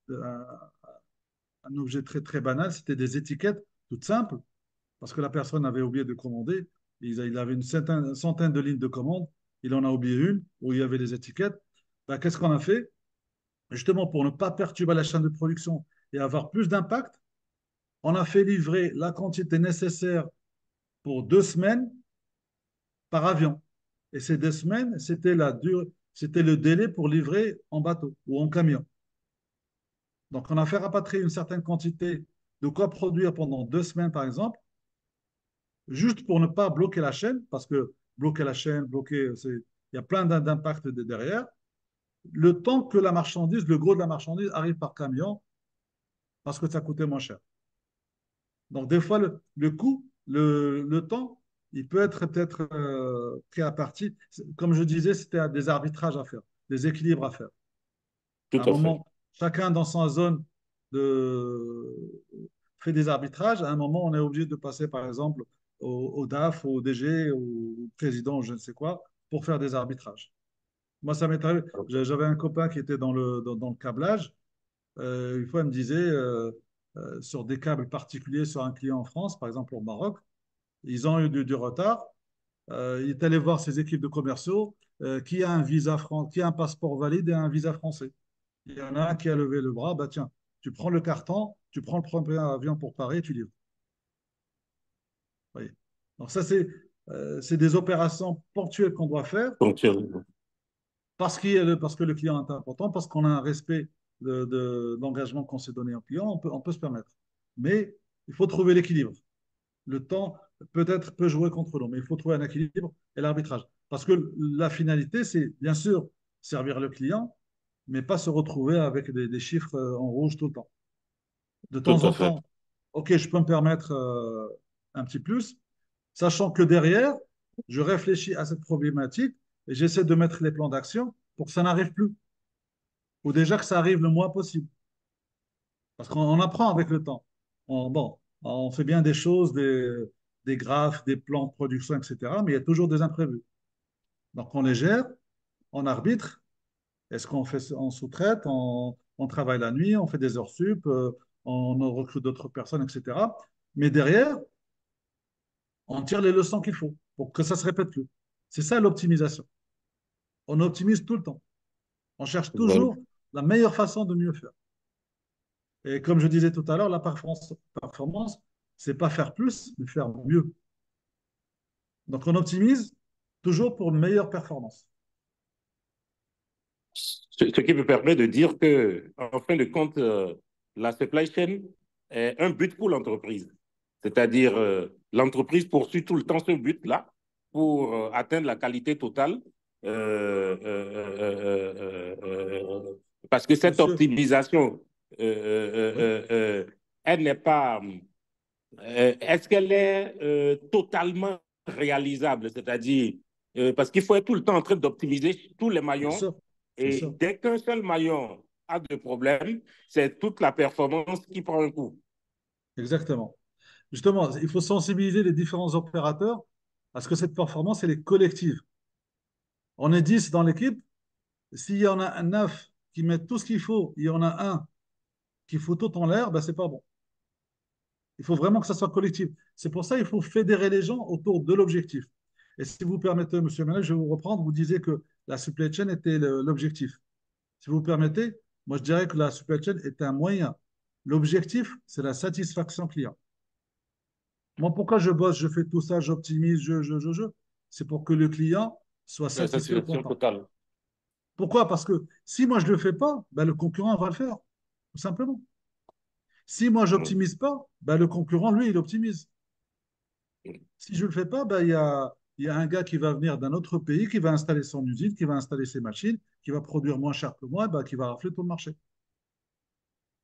euh, un, objet très, très banal, c'était des étiquettes toutes simples parce que la personne avait oublié de commander. Il avait une centaine, de lignes de commande. Il en a oublié une où il y avait les étiquettes. Ben, Qu'est-ce qu'on a fait? Justement, pour ne pas perturber la chaîne de production et avoir plus d'impact, on a fait livrer la quantité nécessaire pour deux semaines par avion. Et ces deux semaines, c'était la durée, c'était le délai pour livrer en bateau ou en camion. Donc, on a fait rapatrier une certaine quantité de quoi produire pendant deux semaines, par exemple, juste pour ne pas bloquer la chaîne, parce que bloquer la chaîne, bloquer, il y a plein d'impacts de derrière. Le temps que la marchandise, le gros de la marchandise arrive par camion, parce que ça coûtait moins cher. Donc, des fois, le, le coût, le, le, temps, il peut être peut-être euh, pris à partie. Comme je disais, c'était des arbitrages à faire, des équilibres à faire. Tout à un moment, chacun dans sa zone de... fait des arbitrages. À un moment, on est obligé de passer, par exemple, au, au, DAF, au DG, au président, je ne sais quoi, pour faire des arbitrages. Moi, ça m'est arrivé. J'avais un copain qui était dans le, dans, dans le câblage. Euh, une fois, il me disait, euh, euh, sur des câbles particuliers sur un client en France, par exemple au Maroc, ils ont eu du, du retard. Il est allé voir ses équipes de commerciaux qui a un visa qui a un passeport valide et un visa français. Il y en a un qui a levé le bras, bah tiens, tu prends le carton, tu prends le premier avion pour Paris et tu livres. Voyez. Donc ça, c'est euh, des opérations ponctuelles qu'on doit faire. Ponctuelles. Parce, parce que le client est important, parce qu'on a un respect d'engagement de, qu'on s'est donné au client, on peut, on peut se permettre. Mais il faut trouver l'équilibre. Le temps, peut-être, peut jouer contre l'eau, mais il faut trouver un équilibre et l'arbitrage. Parce que la finalité, c'est bien sûr servir le client, mais pas se retrouver avec des, chiffres euh, en rouge tout le temps. De temps en temps, OK, je peux me permettre euh, un petit plus, sachant que derrière, je réfléchis à cette problématique et j'essaie de mettre les plans d'action pour que ça n'arrive plus. Ou déjà que ça arrive le moins possible. Parce qu'on apprend avec le temps. On, bon, on fait bien des choses, des, graphes, des plans de production, etc., mais il y a toujours des imprévus. Donc on les gère, on arbitre. Est-ce qu'on fait, on sous-traite, on, travaille la nuit, on fait des heures sup, euh, on recrute d'autres personnes, etc. Mais derrière, on tire les leçons qu'il faut pour que ça se répète plus. C'est ça l'optimisation. On optimise tout le temps. On cherche toujours la meilleure façon de mieux faire. Et comme je disais tout à l'heure, la performance, performance ce n'est pas faire plus, mais faire mieux. Donc on optimise toujours pour une meilleure performance. Ce, qui me permet de dire que, en fin de compte, euh, la supply chain est un but pour l'entreprise. C'est-à-dire, euh, l'entreprise poursuit tout le temps ce but-là pour euh, atteindre la qualité totale. Parce que cette optimisation, elle n'est pas. Est-ce qu'elle est totalement réalisable? C'est-à-dire, parce qu'il faut être tout le temps en train d'optimiser tous les maillons. Et dès qu'un seul maillon a des problèmes, c'est toute la performance qui prend un coup. Exactement. Justement, il faut sensibiliser les différents opérateurs parce que cette performance, elle est collective. On est 10 dans l'équipe. S'il y en a un 9 qui met tout ce qu'il faut, il y en a un qui fout tout en l'air, ben, ce n'est pas bon. Il faut vraiment que ça soit collectif. C'est pour ça qu'il faut fédérer les gens autour de l'objectif. Et si vous permettez, Monsieur Manel, je vais vous reprendre. Vous disiez que la supply chain était l'objectif. Si vous permettez, moi je dirais que la supply chain est un moyen. L'objectif, c'est la satisfaction client. Moi, pourquoi je bosse, je fais tout ça, j'optimise, je, je, je, je C'est pour que le client soit satisfait. Total. Pourquoi? Parce que si moi je ne le fais pas, ben, le concurrent va le faire, tout simplement. Si moi je n'optimise pas, ben, le concurrent, lui, il optimise. Si je ne le fais pas, ben, il y a il y a un gars qui va venir d'un autre pays, qui va installer son usine, qui va installer ses machines, qui va produire moins cher que moi, qui va rafler tout le marché.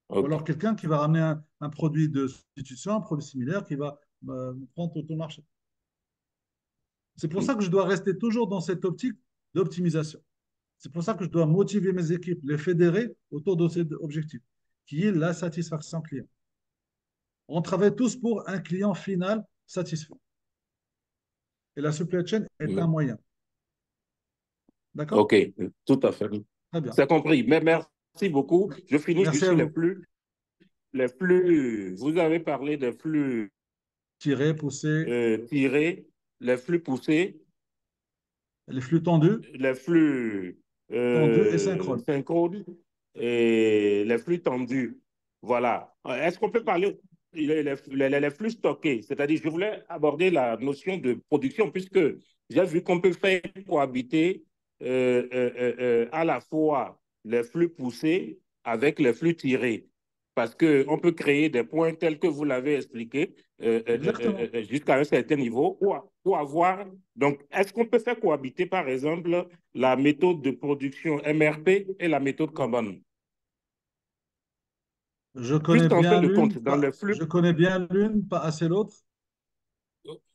Ou alors quelqu'un qui va ramener un, produit de substitution, un produit similaire, qui va euh, prendre tout le marché. C'est pour ça que je dois rester toujours dans cette optique d'optimisation. C'est pour ça que je dois motiver mes équipes, les fédérer autour de cet objectif, qui est la satisfaction client. On travaille tous pour un client final satisfait. Et la supply chain est un moyen. D'accord? OK, tout à fait. Très bien. C'est compris. Mais merci beaucoup. Je finis les flux. Les flux, vous avez parlé des flux. Tirés, poussés. Euh, tirés, les flux poussés. Les flux tendus. Les flux. Euh, tendus et synchrones. Synchrones. Et les flux tendus. Voilà. Est-ce qu'on peut parler les, flux stockés? C'est-à-dire, je voulais aborder la notion de production puisque j'ai vu qu'on peut faire cohabiter euh, euh, euh, à la fois les flux poussés avec les flux tirés. Parce qu'on peut créer des points tels que vous l'avez expliqué jusqu'à un certain niveau pour, avoir. Donc, est-ce qu'on peut faire cohabiter, par exemple, la méthode de production MRP et la méthode Kanban? Je connais, bien l'une, je connais bien l'une, pas assez l'autre.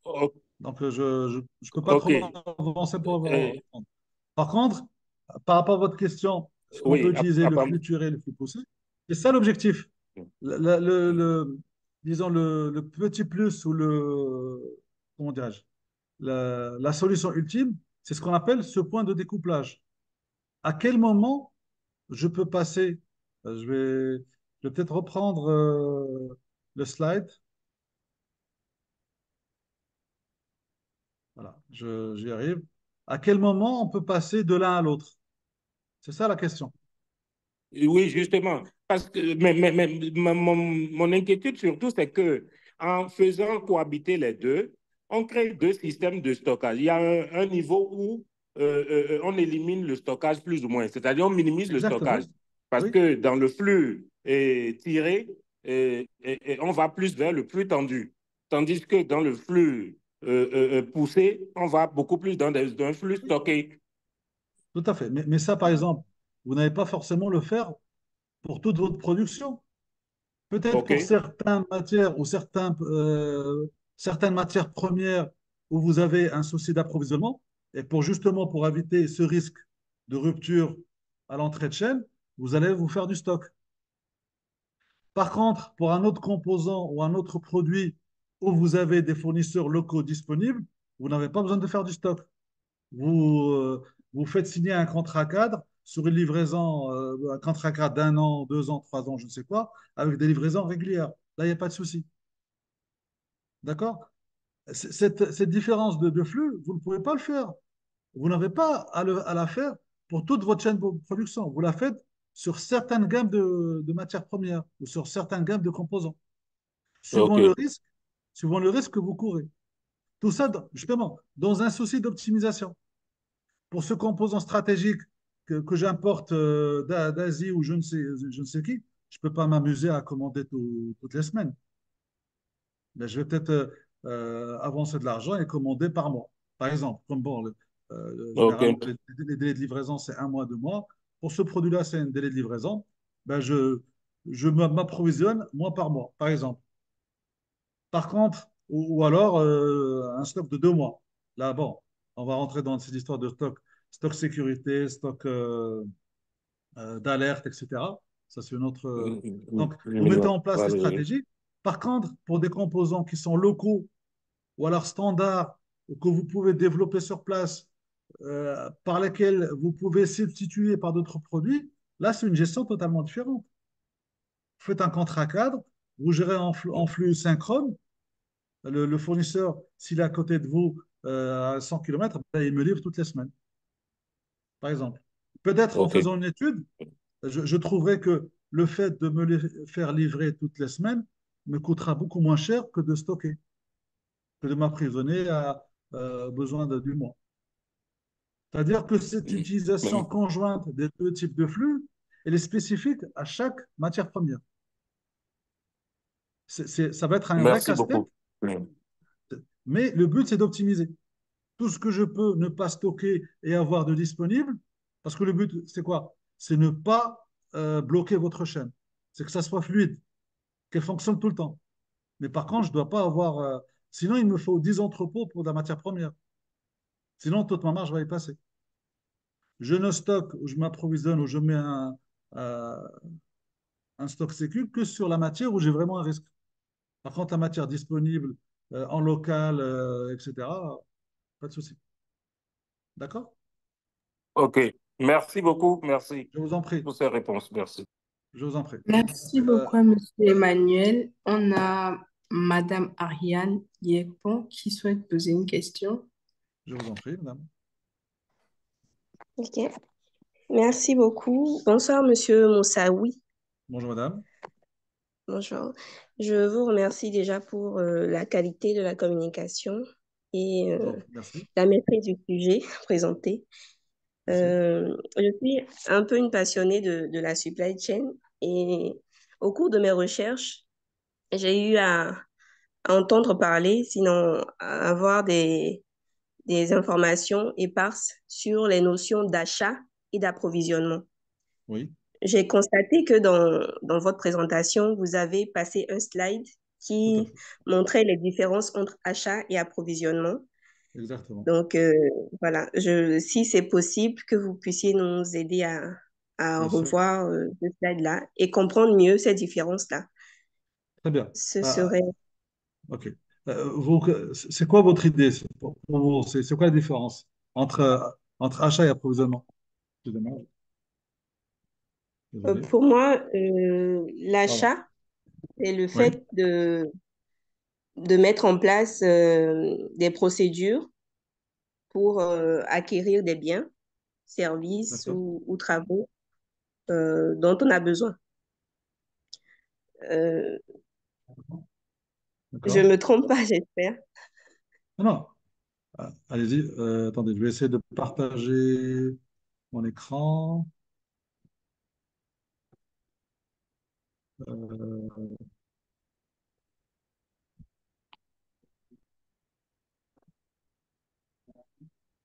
Oh. Donc, je ne peux pas trop avancer pour eh. Par contre, par rapport à votre question, on peut utiliser le flux tiré, le flux poussé? C'est ça l'objectif. Le, le, disons le, petit plus ou le comment dirais-je la, la, solution ultime, c'est ce qu'on appelle ce point de découplage. À quel moment je peux passer, euh, je vais je vais peut-être reprendre euh, le slide. Voilà, j'y arrive. À quel moment on peut passer de l'un à l'autre? C'est ça la question. Oui, justement. Parce que mais, mais, mais mon, mon inquiétude surtout, c'est que en faisant cohabiter les deux, on crée deux systèmes de stockage. Il y a un, niveau où euh, euh, on élimine le stockage plus ou moins, c'est-à-dire on minimise le stockage. Parce que dans le flux tiré, et, on va plus vers le flux tendu. Tandis que dans le flux euh, poussé, on va beaucoup plus dans un flux stocké. Tout à fait. Mais, mais ça, par exemple, vous n'allez pas forcément le faire pour toute votre production. Peut-être pour certaines matières ou certains, euh, certaines matières premières où vous avez un souci d'approvisionnement, et pour justement pour éviter ce risque de rupture à l'entrée de chaîne, vous allez vous faire du stock. Par contre, pour un autre composant ou un autre produit où vous avez des fournisseurs locaux disponibles, vous n'avez pas besoin de faire du stock. Vous, euh, vous faites signer un contrat cadre sur une livraison, euh, un contrat d'un an, deux ans, trois ans, je ne sais quoi, avec des livraisons régulières. Là, il n'y a pas de souci. D'accord? Cette, cette, différence de, de, flux, vous ne pouvez pas le faire. Vous n'avez pas à, le, à, la faire pour toute votre chaîne de production. Vous la faites sur certaines gammes de, de matières premières ou sur certaines gammes de composants. Suivant le risque, suivant le risque que vous courez. Tout ça, justement, dans un souci d'optimisation. Pour ce composant stratégique que, que j'importe euh, d'Asie ou je ne sais, je ne sais qui, je ne peux pas m'amuser à commander toutes les semaines. Mais je vais peut-être euh, euh, avancer de l'argent et commander par mois. Par exemple, comme bon, le, les, délais de livraison, c'est un mois, deux mois. Pour ce produit-là, c'est un délai de livraison. Ben je, je m'approvisionne mois par mois, par exemple. Par contre, ou, alors un stock de deux mois. Là, bon, on va rentrer dans ces histoires de stock stock sécurité, stock euh, euh, d'alerte, etc. Ça, c'est une autre. Euh, donc, vous mettez en place des stratégies. Par contre, pour des composants qui sont locaux ou alors standards, ou que vous pouvez développer sur place, par lesquels vous pouvez substituer par d'autres produits, là, c'est une gestion totalement différente. Vous faites un contrat cadre, vous gérez en flux, synchrone. Le, fournisseur, s'il est à côté de vous à 100 km, ben, il me livre toutes les semaines par exemple. Peut-être en faisant une étude, je, trouverai que le fait de me les faire livrer toutes les semaines me coûtera beaucoup moins cher que de stocker, que de m'emprisonner à euh, besoin de, du mois. C'est-à-dire que cette utilisation conjointe des deux types de flux, elle est spécifique à chaque matière première. ça va être un vrai casse-tête. Mais le but, c'est d'optimiser tout ce que je peux ne pas stocker et avoir de disponible, parce que le but, c'est quoi? C'est ne pas euh, bloquer votre chaîne. C'est que ça soit fluide, qu'elle fonctionne tout le temps. Mais par contre, je ne dois pas avoir... Euh, sinon, il me faut 10 entrepôts pour de la matière première. Sinon, toute ma marge va y passer. Je ne stocke ou je m'approvisionne ou je mets un, euh, un stock sécu que sur la matière où j'ai vraiment un risque. Par contre, la matière disponible en local, etc., pas de souci. D'accord? OK. Merci beaucoup. Merci. Je vous en prie. Pour ces réponses. Merci. Je vous en prie. Merci beaucoup, M. Emmanuel. On a Madame Ariane Yekpon qui souhaite poser une question. Je vous en prie, Madame. OK. Merci beaucoup. Bonsoir, Monsieur Moussaoui. Bonjour, Madame. Bonjour. Je vous remercie déjà pour euh, la qualité de la communication et euh, la maîtrise du sujet présenté. Euh, je suis un peu une passionnée de, de, la supply chain et au cours de mes recherches, j'ai eu à, entendre parler, sinon à avoir des, des informations éparses sur les notions d'achat et d'approvisionnement. Oui. J'ai constaté que dans, dans votre présentation, vous avez passé un slide qui montrait les différences entre achat et approvisionnement. Exactement. Donc, euh, voilà, je, si c'est possible, que vous puissiez nous aider à, à revoir euh, ce slide-là et comprendre mieux ces différences-là. Très bien. Ce ah, serait... OK. Euh, c'est quoi votre idée C'est quoi la différence entre, entre achat et approvisionnement? Pour moi, l'achat, c'est le fait de, de mettre en place euh, des procédures pour euh, acquérir des biens, services ou, travaux euh, dont on a besoin. Je ne me trompe pas, j'espère. Non, ah, Allez-y. Attendez, je vais essayer de partager mon écran. Euh,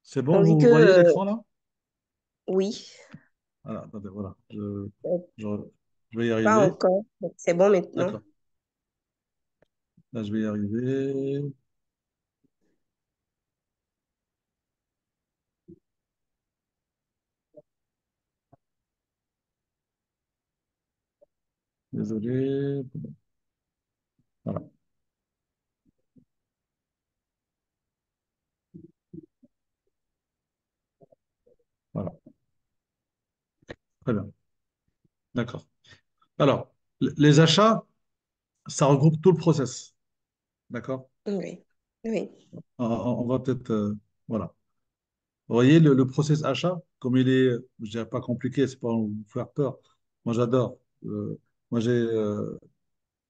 c'est bon, vous voyez l'écran là? Oui. Voilà, attendez, voilà. Je, je vais y arriver. Pas encore. C'est bon maintenant. D'accord. Là, je vais y arriver. Désolé. Voilà. Voilà. Très bien. D'accord. Alors, les achats, ça regroupe tout le process. D'accord? Oui. Oui. On, va peut-être. Euh, voilà. Vous voyez, le, process achat, comme il est, je dirais pas compliqué, c'est pas vous faire peur. Moi, j'adore. Euh, moi, j'ai euh,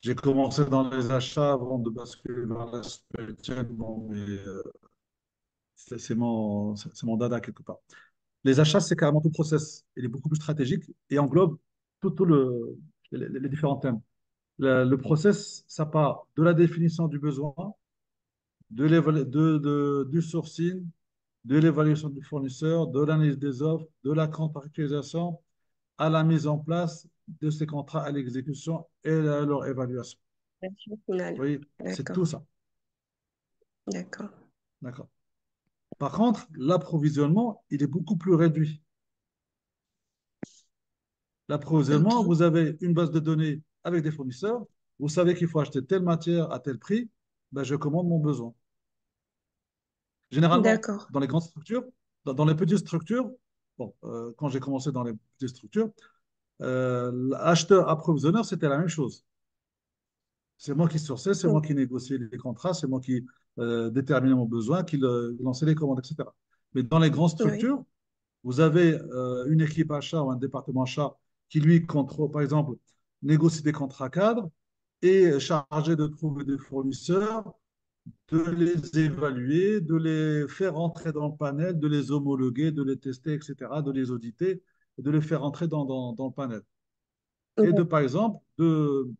j'ai commencé dans les achats avant de basculer dans la supply. Bon, c'est mon, mon dada quelque part. Les achats, c'est carrément tout le process. Il est beaucoup plus stratégique et englobe tout, le, les, différents thèmes. Le, process, ça part de la définition du besoin, de, de, du sourcing, de l'évaluation du fournisseur, de l'analyse des offres, de la contractualisation, à la mise en place de ces contrats, à l'exécution et à leur évaluation. Oui, c'est tout ça. D'accord. D'accord. Par contre, l'approvisionnement, il est beaucoup plus réduit. L'approvisionnement, vous avez une base de données avec des fournisseurs, vous savez qu'il faut acheter telle matière à tel prix, ben je commande mon besoin. Généralement, dans les grandes structures, dans, les petites structures, bon, euh, quand j'ai commencé dans les petites structures, euh, acheteur-approvisionneur, c'était la même chose. C'est moi qui sourçais, c'est moi qui négociais les contrats, c'est moi qui euh, déterminais mon besoin, qui lançais les commandes, etc. Mais dans les grandes structures, vous avez euh, une équipe achat ou un département achat qui, lui, contrôle, par exemple, négocie des contrats cadres et est chargé de trouver des fournisseurs, de les évaluer, de les faire rentrer dans le panel, de les homologuer, de les tester, etc., de les auditer, de les faire rentrer dans, dans, le panel. Et de, par exemple, de,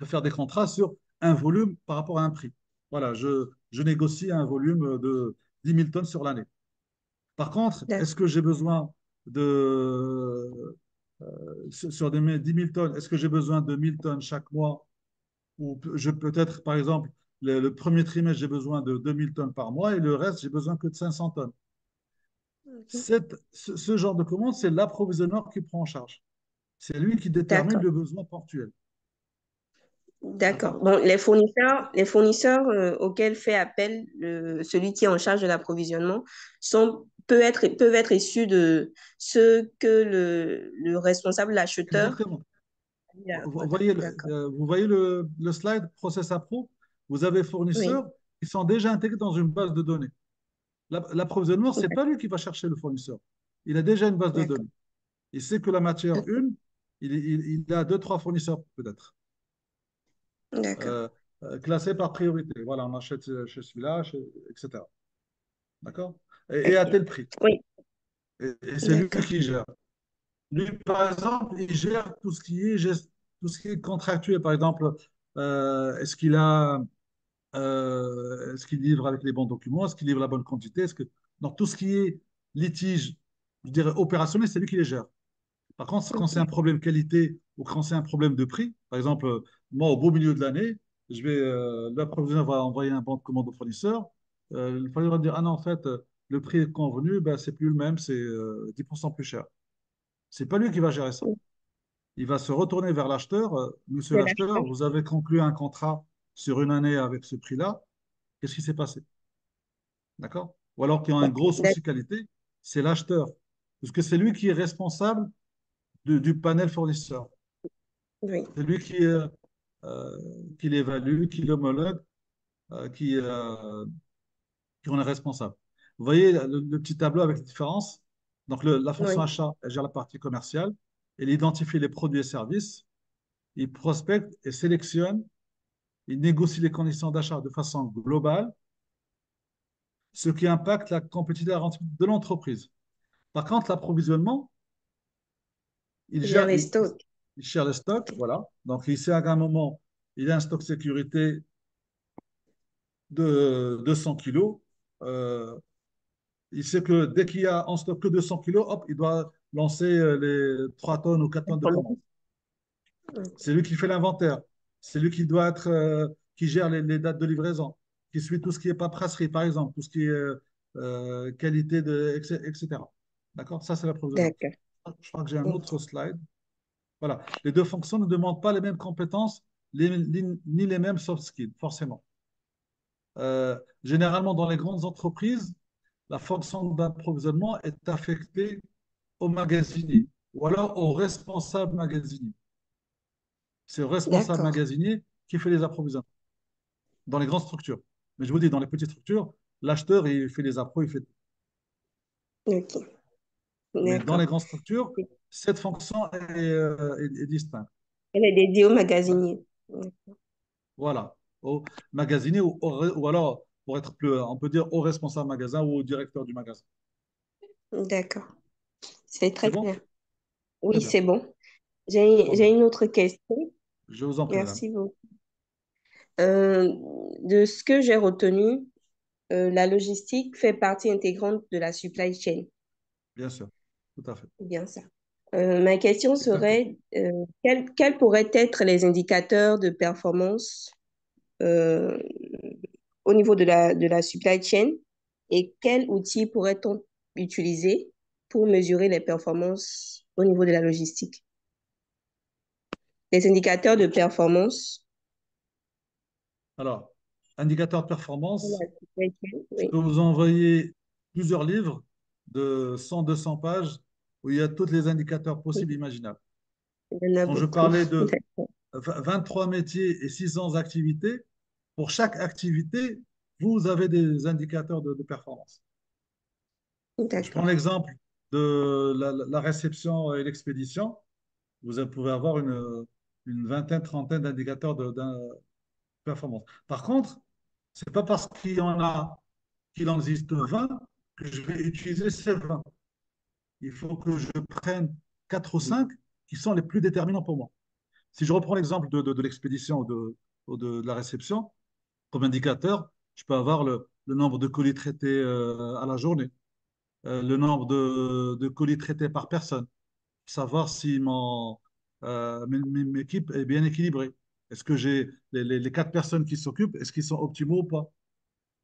de faire des contrats sur un volume par rapport à un prix. Voilà, je, je négocie un volume de 10 000 tonnes sur l'année. Par contre, est-ce que j'ai besoin de, euh, sur des 10 000 tonnes, est-ce que j'ai besoin de 1000 tonnes chaque mois? Ou je peut-être, par exemple, le, premier trimestre, j'ai besoin de 2000 tonnes par mois et le reste, j'ai besoin que de 500 tonnes. Cette, ce, genre de commande, c'est l'approvisionneur qui prend en charge. C'est lui qui détermine le besoin portuel. D'accord. Bon, les fournisseurs, les fournisseurs euh, auxquels fait appel celui qui est en charge de l'approvisionnement sont peuvent être, peuvent être issus de ce que le, le responsable, l'acheteur. Exactement. Vous, voyez, le, euh, vous voyez le, le, slide Process Appro Vous avez fournisseurs qui sont déjà intégrés dans une base de données. L'approvisionnement, ce n'est pas lui qui va chercher le fournisseur. Il a déjà une base de données. Il sait que la matière une, il, il, il a deux, trois fournisseurs peut-être. Euh, euh, classé par priorité. Voilà, on achète chez celui-là, etc. D'accord? Et, à tel prix. Oui. Et, c'est lui qui gère. Lui, par exemple, il gère tout ce qui est, tout ce qui est contractuel. Par exemple, euh, est-ce qu'il a. est-ce qu'il livre avec les bons documents? Est-ce qu'il livre la bonne quantité? Est-ce que... Donc, tout ce qui est litige, je dirais opérationnel, c'est lui qui les gère. Par contre, quand c'est un problème qualité ou quand c'est un problème de prix, par exemple, moi, au beau milieu de l'année, je vais, euh, l'approvisionnaire va envoyer un banc de commande au fournisseur. Euh, le fournisseur va dire Ah non, en fait, le prix convenu, ben, c'est plus le même, c'est 10% euh, plus cher. C'est pas lui qui va gérer ça. Il va se retourner vers l'acheteur. Monsieur l'acheteur, vous avez conclu un contrat sur une année avec ce prix-là. Qu'est-ce qui s'est passé? D'accord? Ou alors qu'il y a un gros souci qualité, c'est l'acheteur. Parce que c'est lui qui est responsable du panel fournisseur. C'est lui qui, euh, euh, qui l'évalue, qui l'homologue, euh, qui, qui en est responsable. Vous voyez le, petit tableau avec les différences? Donc, la fonction achat, elle gère la partie commerciale. Elle identifie les produits et services. il prospecte et sélectionne, il négocie les conditions d'achat de façon globale, ce qui impacte la compétitivité de l'entreprise. Par contre, l'approvisionnement, il gère les stocks. Il, gère les stocks, voilà. Donc, il sait à un moment, il a un stock sécurité de 200 kilos. Euh, il sait que dès qu'il y a en stock que 200 kilos, hop, il doit lancer euh, les 3 tonnes ou 4 tonnes de commandes. C'est lui qui fait l'inventaire. C'est lui qui doit être, euh, qui gère les, dates de livraison, qui suit tout ce qui est paperasserie, par exemple, tout ce qui est qualité, de, etc. D'accord? Ça, c'est la. Je crois que j'ai un autre slide. Voilà. Les deux fonctions ne demandent pas les mêmes compétences ni les mêmes soft skills, forcément. Euh, généralement, dans les grandes entreprises, la fonction d'approvisionnement est affectée au magasinier ou alors au responsable magasinier. C'est le responsable magasinier qui fait les approvisionnements dans les grandes structures. Mais je vous dis, dans les petites structures, l'acheteur, il fait les appros, il fait. Mais dans les grandes structures, cette fonction est, euh, distincte. Elle est dédiée au magasinier. Voilà, au magasinier ou, ou, alors, pour être plus, on peut dire au responsable magasin ou au directeur du magasin. D'accord. C'est très clair. Oui, c'est bon. J'ai une autre question. Je vous en prie. Merci beaucoup. Euh, de ce que j'ai retenu, euh, la logistique fait partie intégrante de la supply chain. Bien sûr, tout à fait. Bien ça. Euh, ma question serait, quels, pourraient être les indicateurs de performance au niveau de la, de la supply chain et quels outils pourrait-on utiliser pour mesurer les performances au niveau de la logistique? Les indicateurs de performance. Alors, indicateurs de performance, je peux vous envoyer plusieurs livres de 100-200 pages où il y a tous les indicateurs possibles imaginables. Quand je parlais de 23 métiers et 600 activités, pour chaque activité, vous avez des indicateurs de, performance. Je prends l'exemple de la, réception et l'expédition. Vous pouvez avoir une, une vingtaine, trentaine d'indicateurs de, performance. Par contre, ce n'est pas parce qu'il en a qu'il en existe 20 que je vais utiliser ces 20 il faut que je prenne quatre ou cinq qui sont les plus déterminants pour moi. Si je reprends l'exemple de, l'expédition ou de, la réception, comme indicateur, je peux avoir le, nombre de colis traités euh, à la journée, euh, le nombre de, colis traités par personne, savoir si mon, euh, mes, équipe est bien équilibrée. Est-ce que j'ai les, quatre personnes qui s'occupent, est-ce qu'ils sont optimaux ou pas?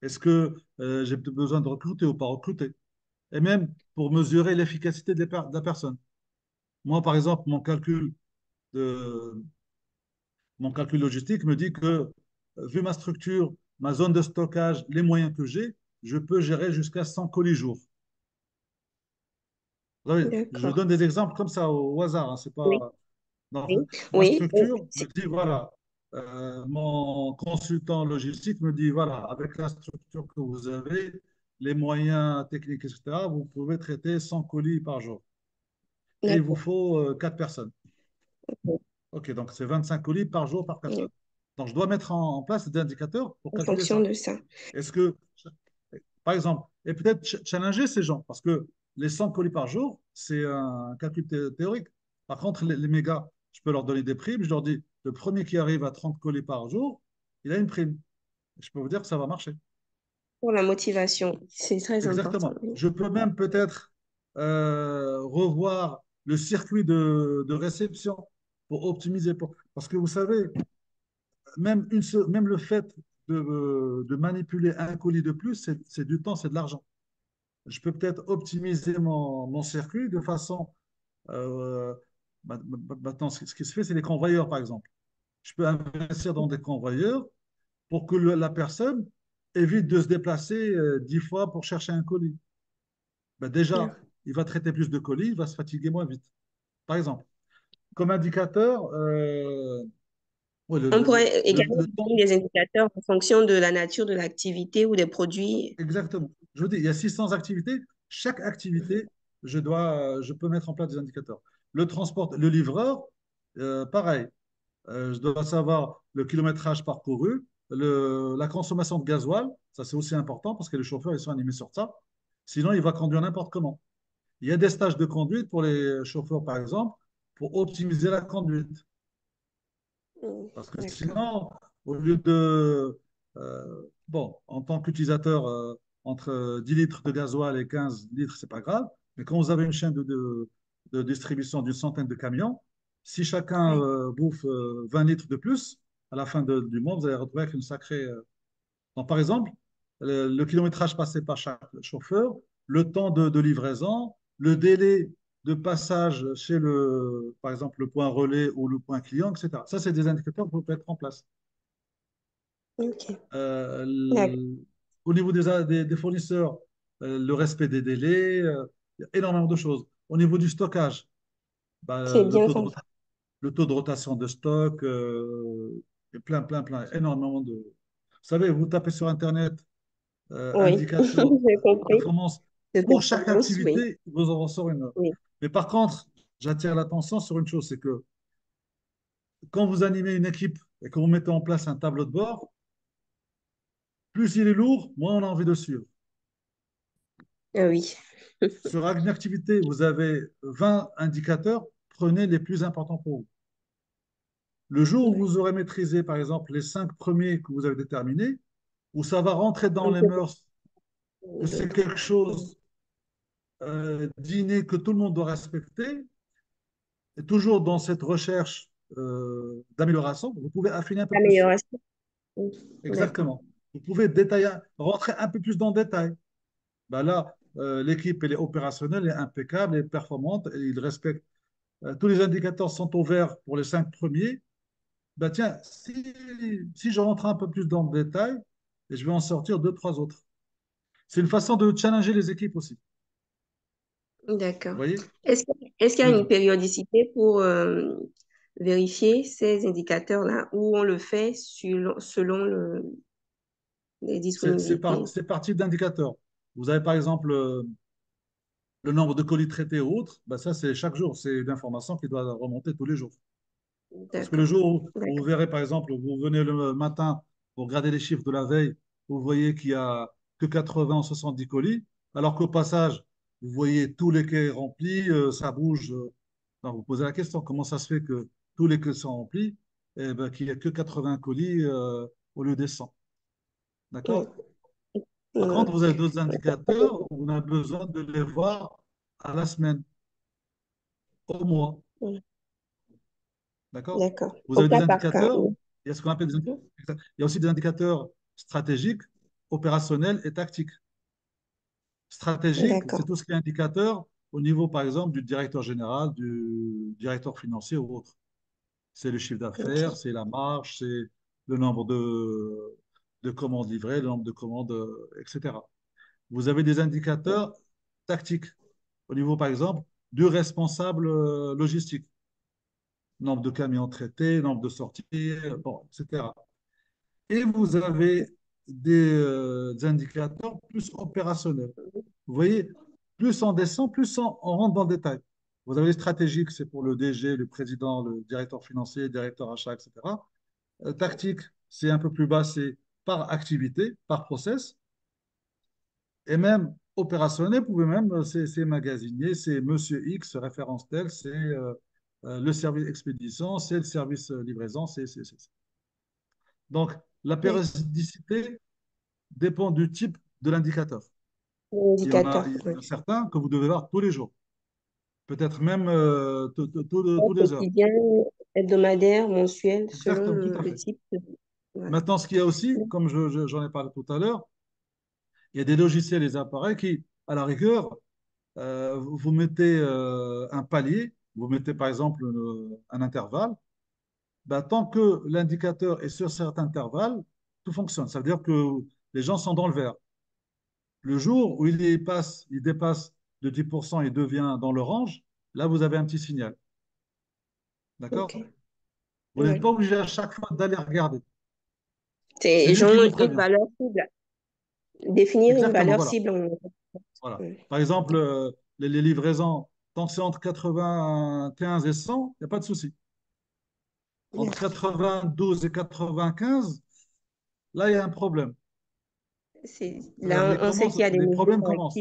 Est-ce que j'ai besoin de recruter ou pas recruter? Et même pour mesurer l'efficacité de la personne. Moi, par exemple, mon calcul, de, mon calcul logistique me dit que, vu ma structure, ma zone de stockage, les moyens que j'ai, je peux gérer jusqu'à 100 colis jour. Je donne des exemples comme ça au, hasard. Hein, c'est pas. Oui. Ma structure me dit voilà, euh, mon consultant logistique me dit voilà, avec la structure que vous avez, les moyens techniques, etc., vous pouvez traiter 100 colis par jour. Et il vous faut 4 euh, personnes. OK, donc c'est 25 colis par jour par personne. Donc, je dois mettre en, place des indicateurs pour En fonction de ça. Est-ce que, par exemple, et peut-être challenger ces gens, parce que les 100 colis par jour, c'est un calcul théorique. Par contre, les, les, mégas, je peux leur donner des primes. Je leur dis, le premier qui arrive à 30 colis par jour, il a une prime. Je peux vous dire que ça va marcher pour la motivation. C'est très Exactement. Je peux même peut-être euh, revoir le circuit de, réception pour optimiser. Parce que vous savez, même, une même le fait de, manipuler un colis de plus, c'est du temps, c'est de l'argent. Je peux peut-être optimiser mon, circuit de façon... Euh, maintenant, ce qui se fait, c'est les convoyeurs, par exemple. Je peux investir dans des convoyeurs pour que la personne évite de se déplacer euh, dix fois pour chercher un colis. Ben déjà, il va traiter plus de colis, il va se fatiguer moins vite. Par exemple, comme indicateur, euh, on pourrait également donner des indicateurs en fonction de la nature de l'activité ou des produits. Exactement. Je vous dis, il y a 600 activités. Chaque activité, je, dois, je peux mettre en place des indicateurs. Le transport, le livreur, euh, pareil. je dois savoir le kilométrage parcouru, le, la consommation de gasoil, ça c'est aussi important parce que les chauffeurs ils sont animés sur ça. Sinon, il va conduire n'importe comment. Il y a des stages de conduite pour les chauffeurs, par exemple, pour optimiser la conduite. Mmh, parce que sinon, au lieu de... Euh, bon, en tant qu'utilisateur, euh, entre 10 litres de gasoil et 15 litres, c'est pas grave. Mais quand vous avez une chaîne de, de, distribution d'une centaine de camions, si chacun euh, bouffe 20 litres de plus, à la fin du mois, vous allez retrouver avec une sacrée. Donc, par exemple, le, kilométrage passé par chaque chauffeur, le temps de, livraison, le délai de passage chez le, par exemple, le point relais ou le point client, etc. Ça, c'est des indicateurs vous pouvez mettre en place. Euh, au niveau des, des, fournisseurs, euh, le respect des délais, euh, il y a énormément de choses. Au niveau du stockage, bah, le, taux de, le, taux de, rotation de stock, plein, plein, plein, énormément de. Vous savez, vous tapez sur Internet euh, indicateur de performance pour chaque activité, vous en ressort une. Mais par contre, j'attire l'attention sur une chose, c'est que quand vous animez une équipe et que vous mettez en place un tableau de bord, plus il est lourd, moins on a envie de suivre. Ah oui. Sur une activité, vous avez 20 indicateurs, prenez les plus importants pour vous. Le jour où vous aurez maîtrisé, par exemple, les cinq premiers que vous avez déterminés, où ça va rentrer dans les mœurs, que c'est quelque chose euh, d'inné que tout le monde doit respecter, et toujours dans cette recherche euh, d'amélioration, vous pouvez affiner un peu plus. Exactement. Vous pouvez détailler, rentrer un peu plus dans le détail. Ben là, l'équipe elle est opérationnelle, elle est impeccable, elle est performante, et il respecte. Euh, tous les indicateurs sont au vert pour les cinq premiers. Ben tiens, si, si je rentre un peu plus dans le détail, et je vais en sortir deux, trois autres. C'est une façon de challenger les équipes aussi. D'accord. Est-ce qu'il y a une périodicité pour euh, vérifier ces indicateurs-là ou on le fait selon, le, les disponibilités? C'est parti d'indicateurs. Vous avez par exemple euh, le nombre de colis traités ou autres, ben ça c'est chaque jour, c'est une information qui doit remonter tous les jours. Parce que le jour où vous verrez par exemple, vous venez le matin, pour regarder les chiffres de la veille, vous voyez qu'il n'y a que 80 ou 70 colis, alors qu'au passage, vous voyez tous les quais remplis, euh, ça bouge. Euh. vous posez la question, comment ça se fait que tous les quais sont remplis? Et eh ben, qu'il n'y a que 80 colis euh, au lieu des 100 D'accord? Par contre, vous avez d'autres indicateurs, on a besoin de les voir à la semaine, au mois. D'accord? Vous avez des indicateurs, il y a ce qu'on appelle des indicateurs. Il y a aussi des indicateurs stratégiques, opérationnels et tactiques. Stratégique, c'est tout ce qui est indicateur au niveau, par exemple, du directeur général, du directeur financier ou autre. C'est le chiffre d'affaires, c'est la marge, c'est le nombre de, de commandes livrées, le nombre de commandes, etc. Vous avez des indicateurs tactiques au niveau, par exemple, du responsable euh, logistique. Nombre de camions traités, nombre de sorties, bon, etc. Et vous avez des, euh, indicateurs plus opérationnels. Vous voyez, plus on descend, plus on, rentre dans le détail. Vous avez les stratégiques, c'est pour le DG, le président, le directeur financier, directeur achat, etc. Euh, tactique, c'est un peu plus bas, c'est par activité, par process. Et même opérationnel, vous pouvez même, euh, c'est magasinier, c'est monsieur X, référence tel, c'est le service expédition, c'est le service livraison, c'est. Donc, la périodicité dépend du type de l'indicateur. Il y en a, certains que vous devez voir tous les jours. Peut-être même euh, tous les heures. Quotidien, hebdomadaire, mensuel, selon le, type. Maintenant, ce qu'il y a aussi, comme j'en ai parlé tout à l'heure, il y a des logiciels et des appareils qui, à la rigueur, euh, vous mettez euh, un palier, vous mettez par exemple un intervalle, ben, tant que l'indicateur est sur cet intervalle, tout fonctionne. Ça veut dire que les gens sont dans le vert. Le jour où il dépasse, il dépasse de 10% et devient dans l'orange, là, vous avez un petit signal. D'accord? Vous n'êtes pas obligé à chaque fois d'aller regarder. C'est une valeur cible. Définir une valeur cible. Voilà. Par exemple, euh, les, les livraisons, tant que c'est entre 95 et 100, il n'y a pas de souci. Entre 92 et 95, là, il y a un problème. Là, on sait qu'il y a des problèmes commencent.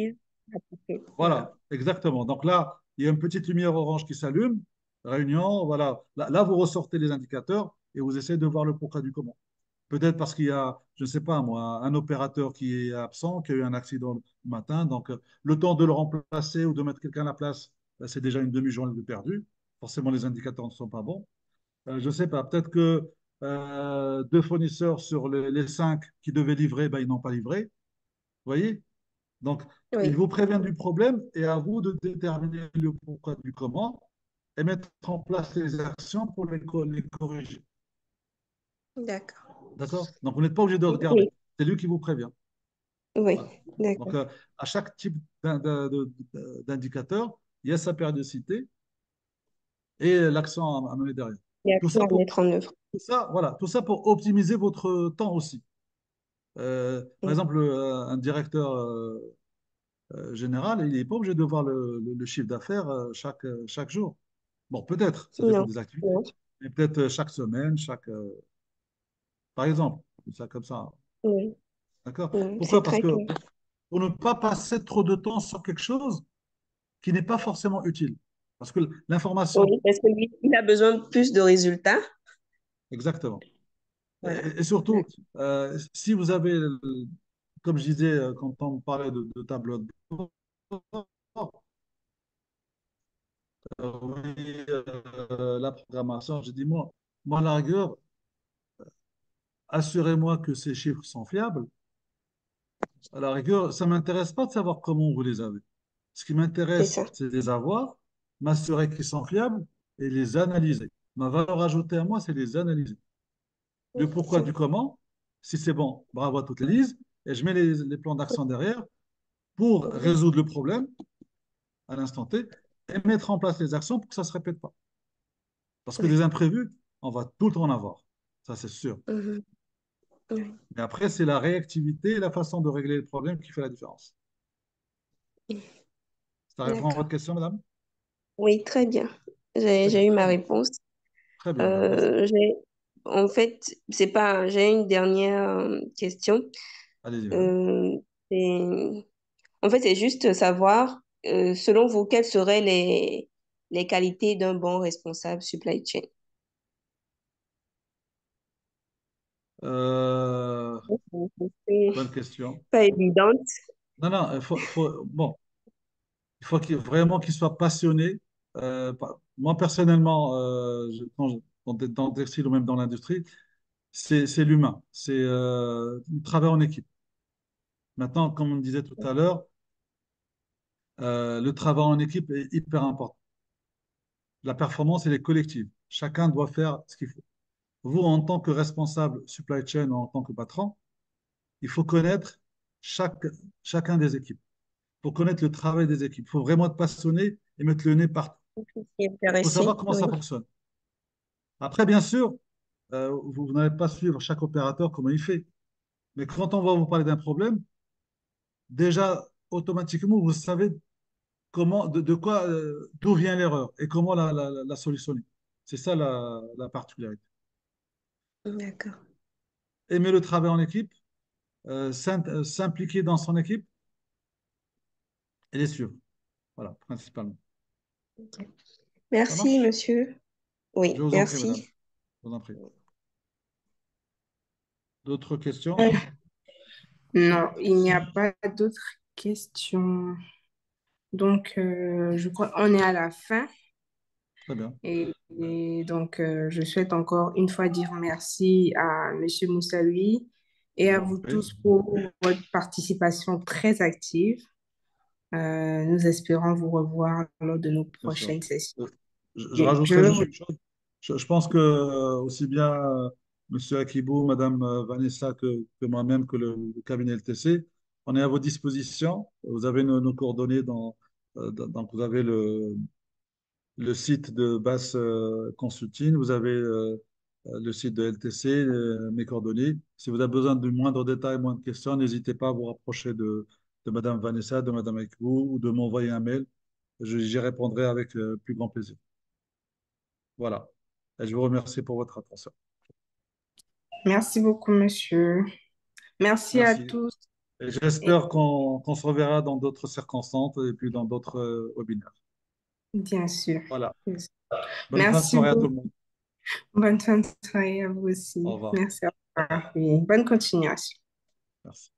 Voilà, exactement. Donc là, il y a une petite lumière orange qui s'allume, réunion, voilà. Là, vous ressortez les indicateurs et vous essayez de voir le pourquoi du comment. Peut-être parce qu'il y a, je ne sais pas moi, un opérateur qui est absent, qui a eu un accident le matin, donc euh, le temps de le remplacer ou de mettre quelqu'un à la place, ben, c'est déjà une demi-journée de perdu. Forcément, les indicateurs ne sont pas bons. Euh, je ne sais pas, peut-être que euh, deux fournisseurs sur les, cinq qui devaient livrer, ben, ils n'ont pas livré. Vous voyez? Donc, il vous prévient du problème et à vous de déterminer le pourquoi du comment et mettre en place les actions pour les, corriger. D'accord. D'accord? Donc, vous n'êtes pas obligé de regarder. C'est lui qui vous prévient. Oui, d'accord. Donc, euh, à chaque type d'indicateur, il y a sa périodicité et l'accent à, mener derrière. tout ça, pour, mettre en œuvre. Tout ça, voilà, tout ça pour optimiser votre temps aussi. Euh, par exemple, euh, un directeur général, il n'est pas obligé de voir le, chiffre d'affaires chaque, chaque jour. Bon, peut-être, ça dépend des activités, mais peut-être chaque semaine, chaque. Par exemple, ça comme ça. Oui. D'accord? Pourquoi? Parce que pour ne pas passer trop de temps sur quelque chose qui n'est pas forcément utile. Parce que l'information. Oui, parce qu'il a besoin de plus de résultats. Exactement. Et, surtout, euh, si vous avez, comme je disais euh, quand on parlait de, tableau de bord, euh, oui, la programmation, j'ai dit, moi, moi, la rigueur, assurez-moi que ces chiffres sont fiables. À la rigueur, ça ne m'intéresse pas de savoir comment vous les avez. Ce qui m'intéresse, c'est de les avoir, m'assurer qu'ils sont fiables et les analyser. Ma valeur ajoutée à moi, c'est les analyser. Le pourquoi du comment, si c'est bon, bravo à toutes les lises, et je mets les, plans d'action derrière pour résoudre le problème à l'instant T et mettre en place les actions pour que ça ne se répète pas. Parce que des imprévus, on va tout le temps en avoir. Ça, c'est sûr. Mais après, c'est la réactivité et la façon de régler le problème qui fait la différence. Ça répond à votre question, madame? Oui, très bien. J'ai eu ma réponse. Très bien. Euh, en fait, c'est pas. J'ai une dernière euh, question. Allez-y. Euh, en fait, c'est juste savoir, selon vous, quelles seraient les, les qualités d'un bon responsable supply chain? Euh, bonne question. Pas évidente. Non, non, il faut, bon, il faut vraiment qu'il soit passionné. Euh, moi, personnellement, euh, dans, dans le textile ou même dans l'industrie, c'est l'humain, c'est le travail en équipe. Maintenant, comme on disait tout à l'heure, le travail en équipe est hyper important. La performance, elle est collective. Chacun doit faire ce qu'il faut vous, en tant que responsable supply chain ou en tant que patron, il faut connaître chaque, chacun des équipes. Il faut connaître le travail des équipes. Il faut vraiment être passionné et mettre le nez partout. Il faut savoir comment ça fonctionne. Après, bien sûr, euh, vous, n'allez pas suivre chaque opérateur comment il fait. Mais quand on va vous parler d'un problème, déjà, automatiquement, vous savez comment, de, quoi, euh, d'où vient l'erreur et comment la, la, solutionner. C'est ça la, la particularité. D'accord. Aimer le travail en équipe, euh, euh, s'impliquer dans son équipe et les suivre. Voilà, principalement. Merci, monsieur. Oui, merci. Je vous en prie. D'autres questions? Euh, Non, il n'y a pas d'autres questions. Donc, je crois qu'on est à la fin. Très bien. Et, donc, euh, je souhaite encore une fois dire merci à M. Moussaoui et à vous tous pour votre participation très active. Euh, nous espérons vous revoir lors de nos prochaines sessions. Je, je rajouterai je... une chose. Je, pense que euh, aussi bien M. Akibou, Mme Vanessa que, que moi-même, que le, cabinet LTC, on est à vos dispositions. Vous avez nos, coordonnées dans, donc vous avez le, le site de Basse euh, Consulting, vous avez euh, le site de LTC, euh, mes coordonnées. Si vous avez besoin de moindres détails, moins de questions, n'hésitez pas à vous rapprocher de, de Mme Vanessa, de Mme Ekbou ou de m'envoyer un mail. J'y répondrai avec plus grand plaisir. Voilà. Et je vous remercie pour votre attention. Merci beaucoup, monsieur. Merci, à tous. J'espère qu'on se reverra dans d'autres circonstances et puis dans d'autres euh, webinaires. Bien sûr. Voilà. Bonne fin de soirée à tout le monde. Bonne fin de soirée à vous aussi. Au revoir. Merci. Au revoir. Bonne continuation. Merci.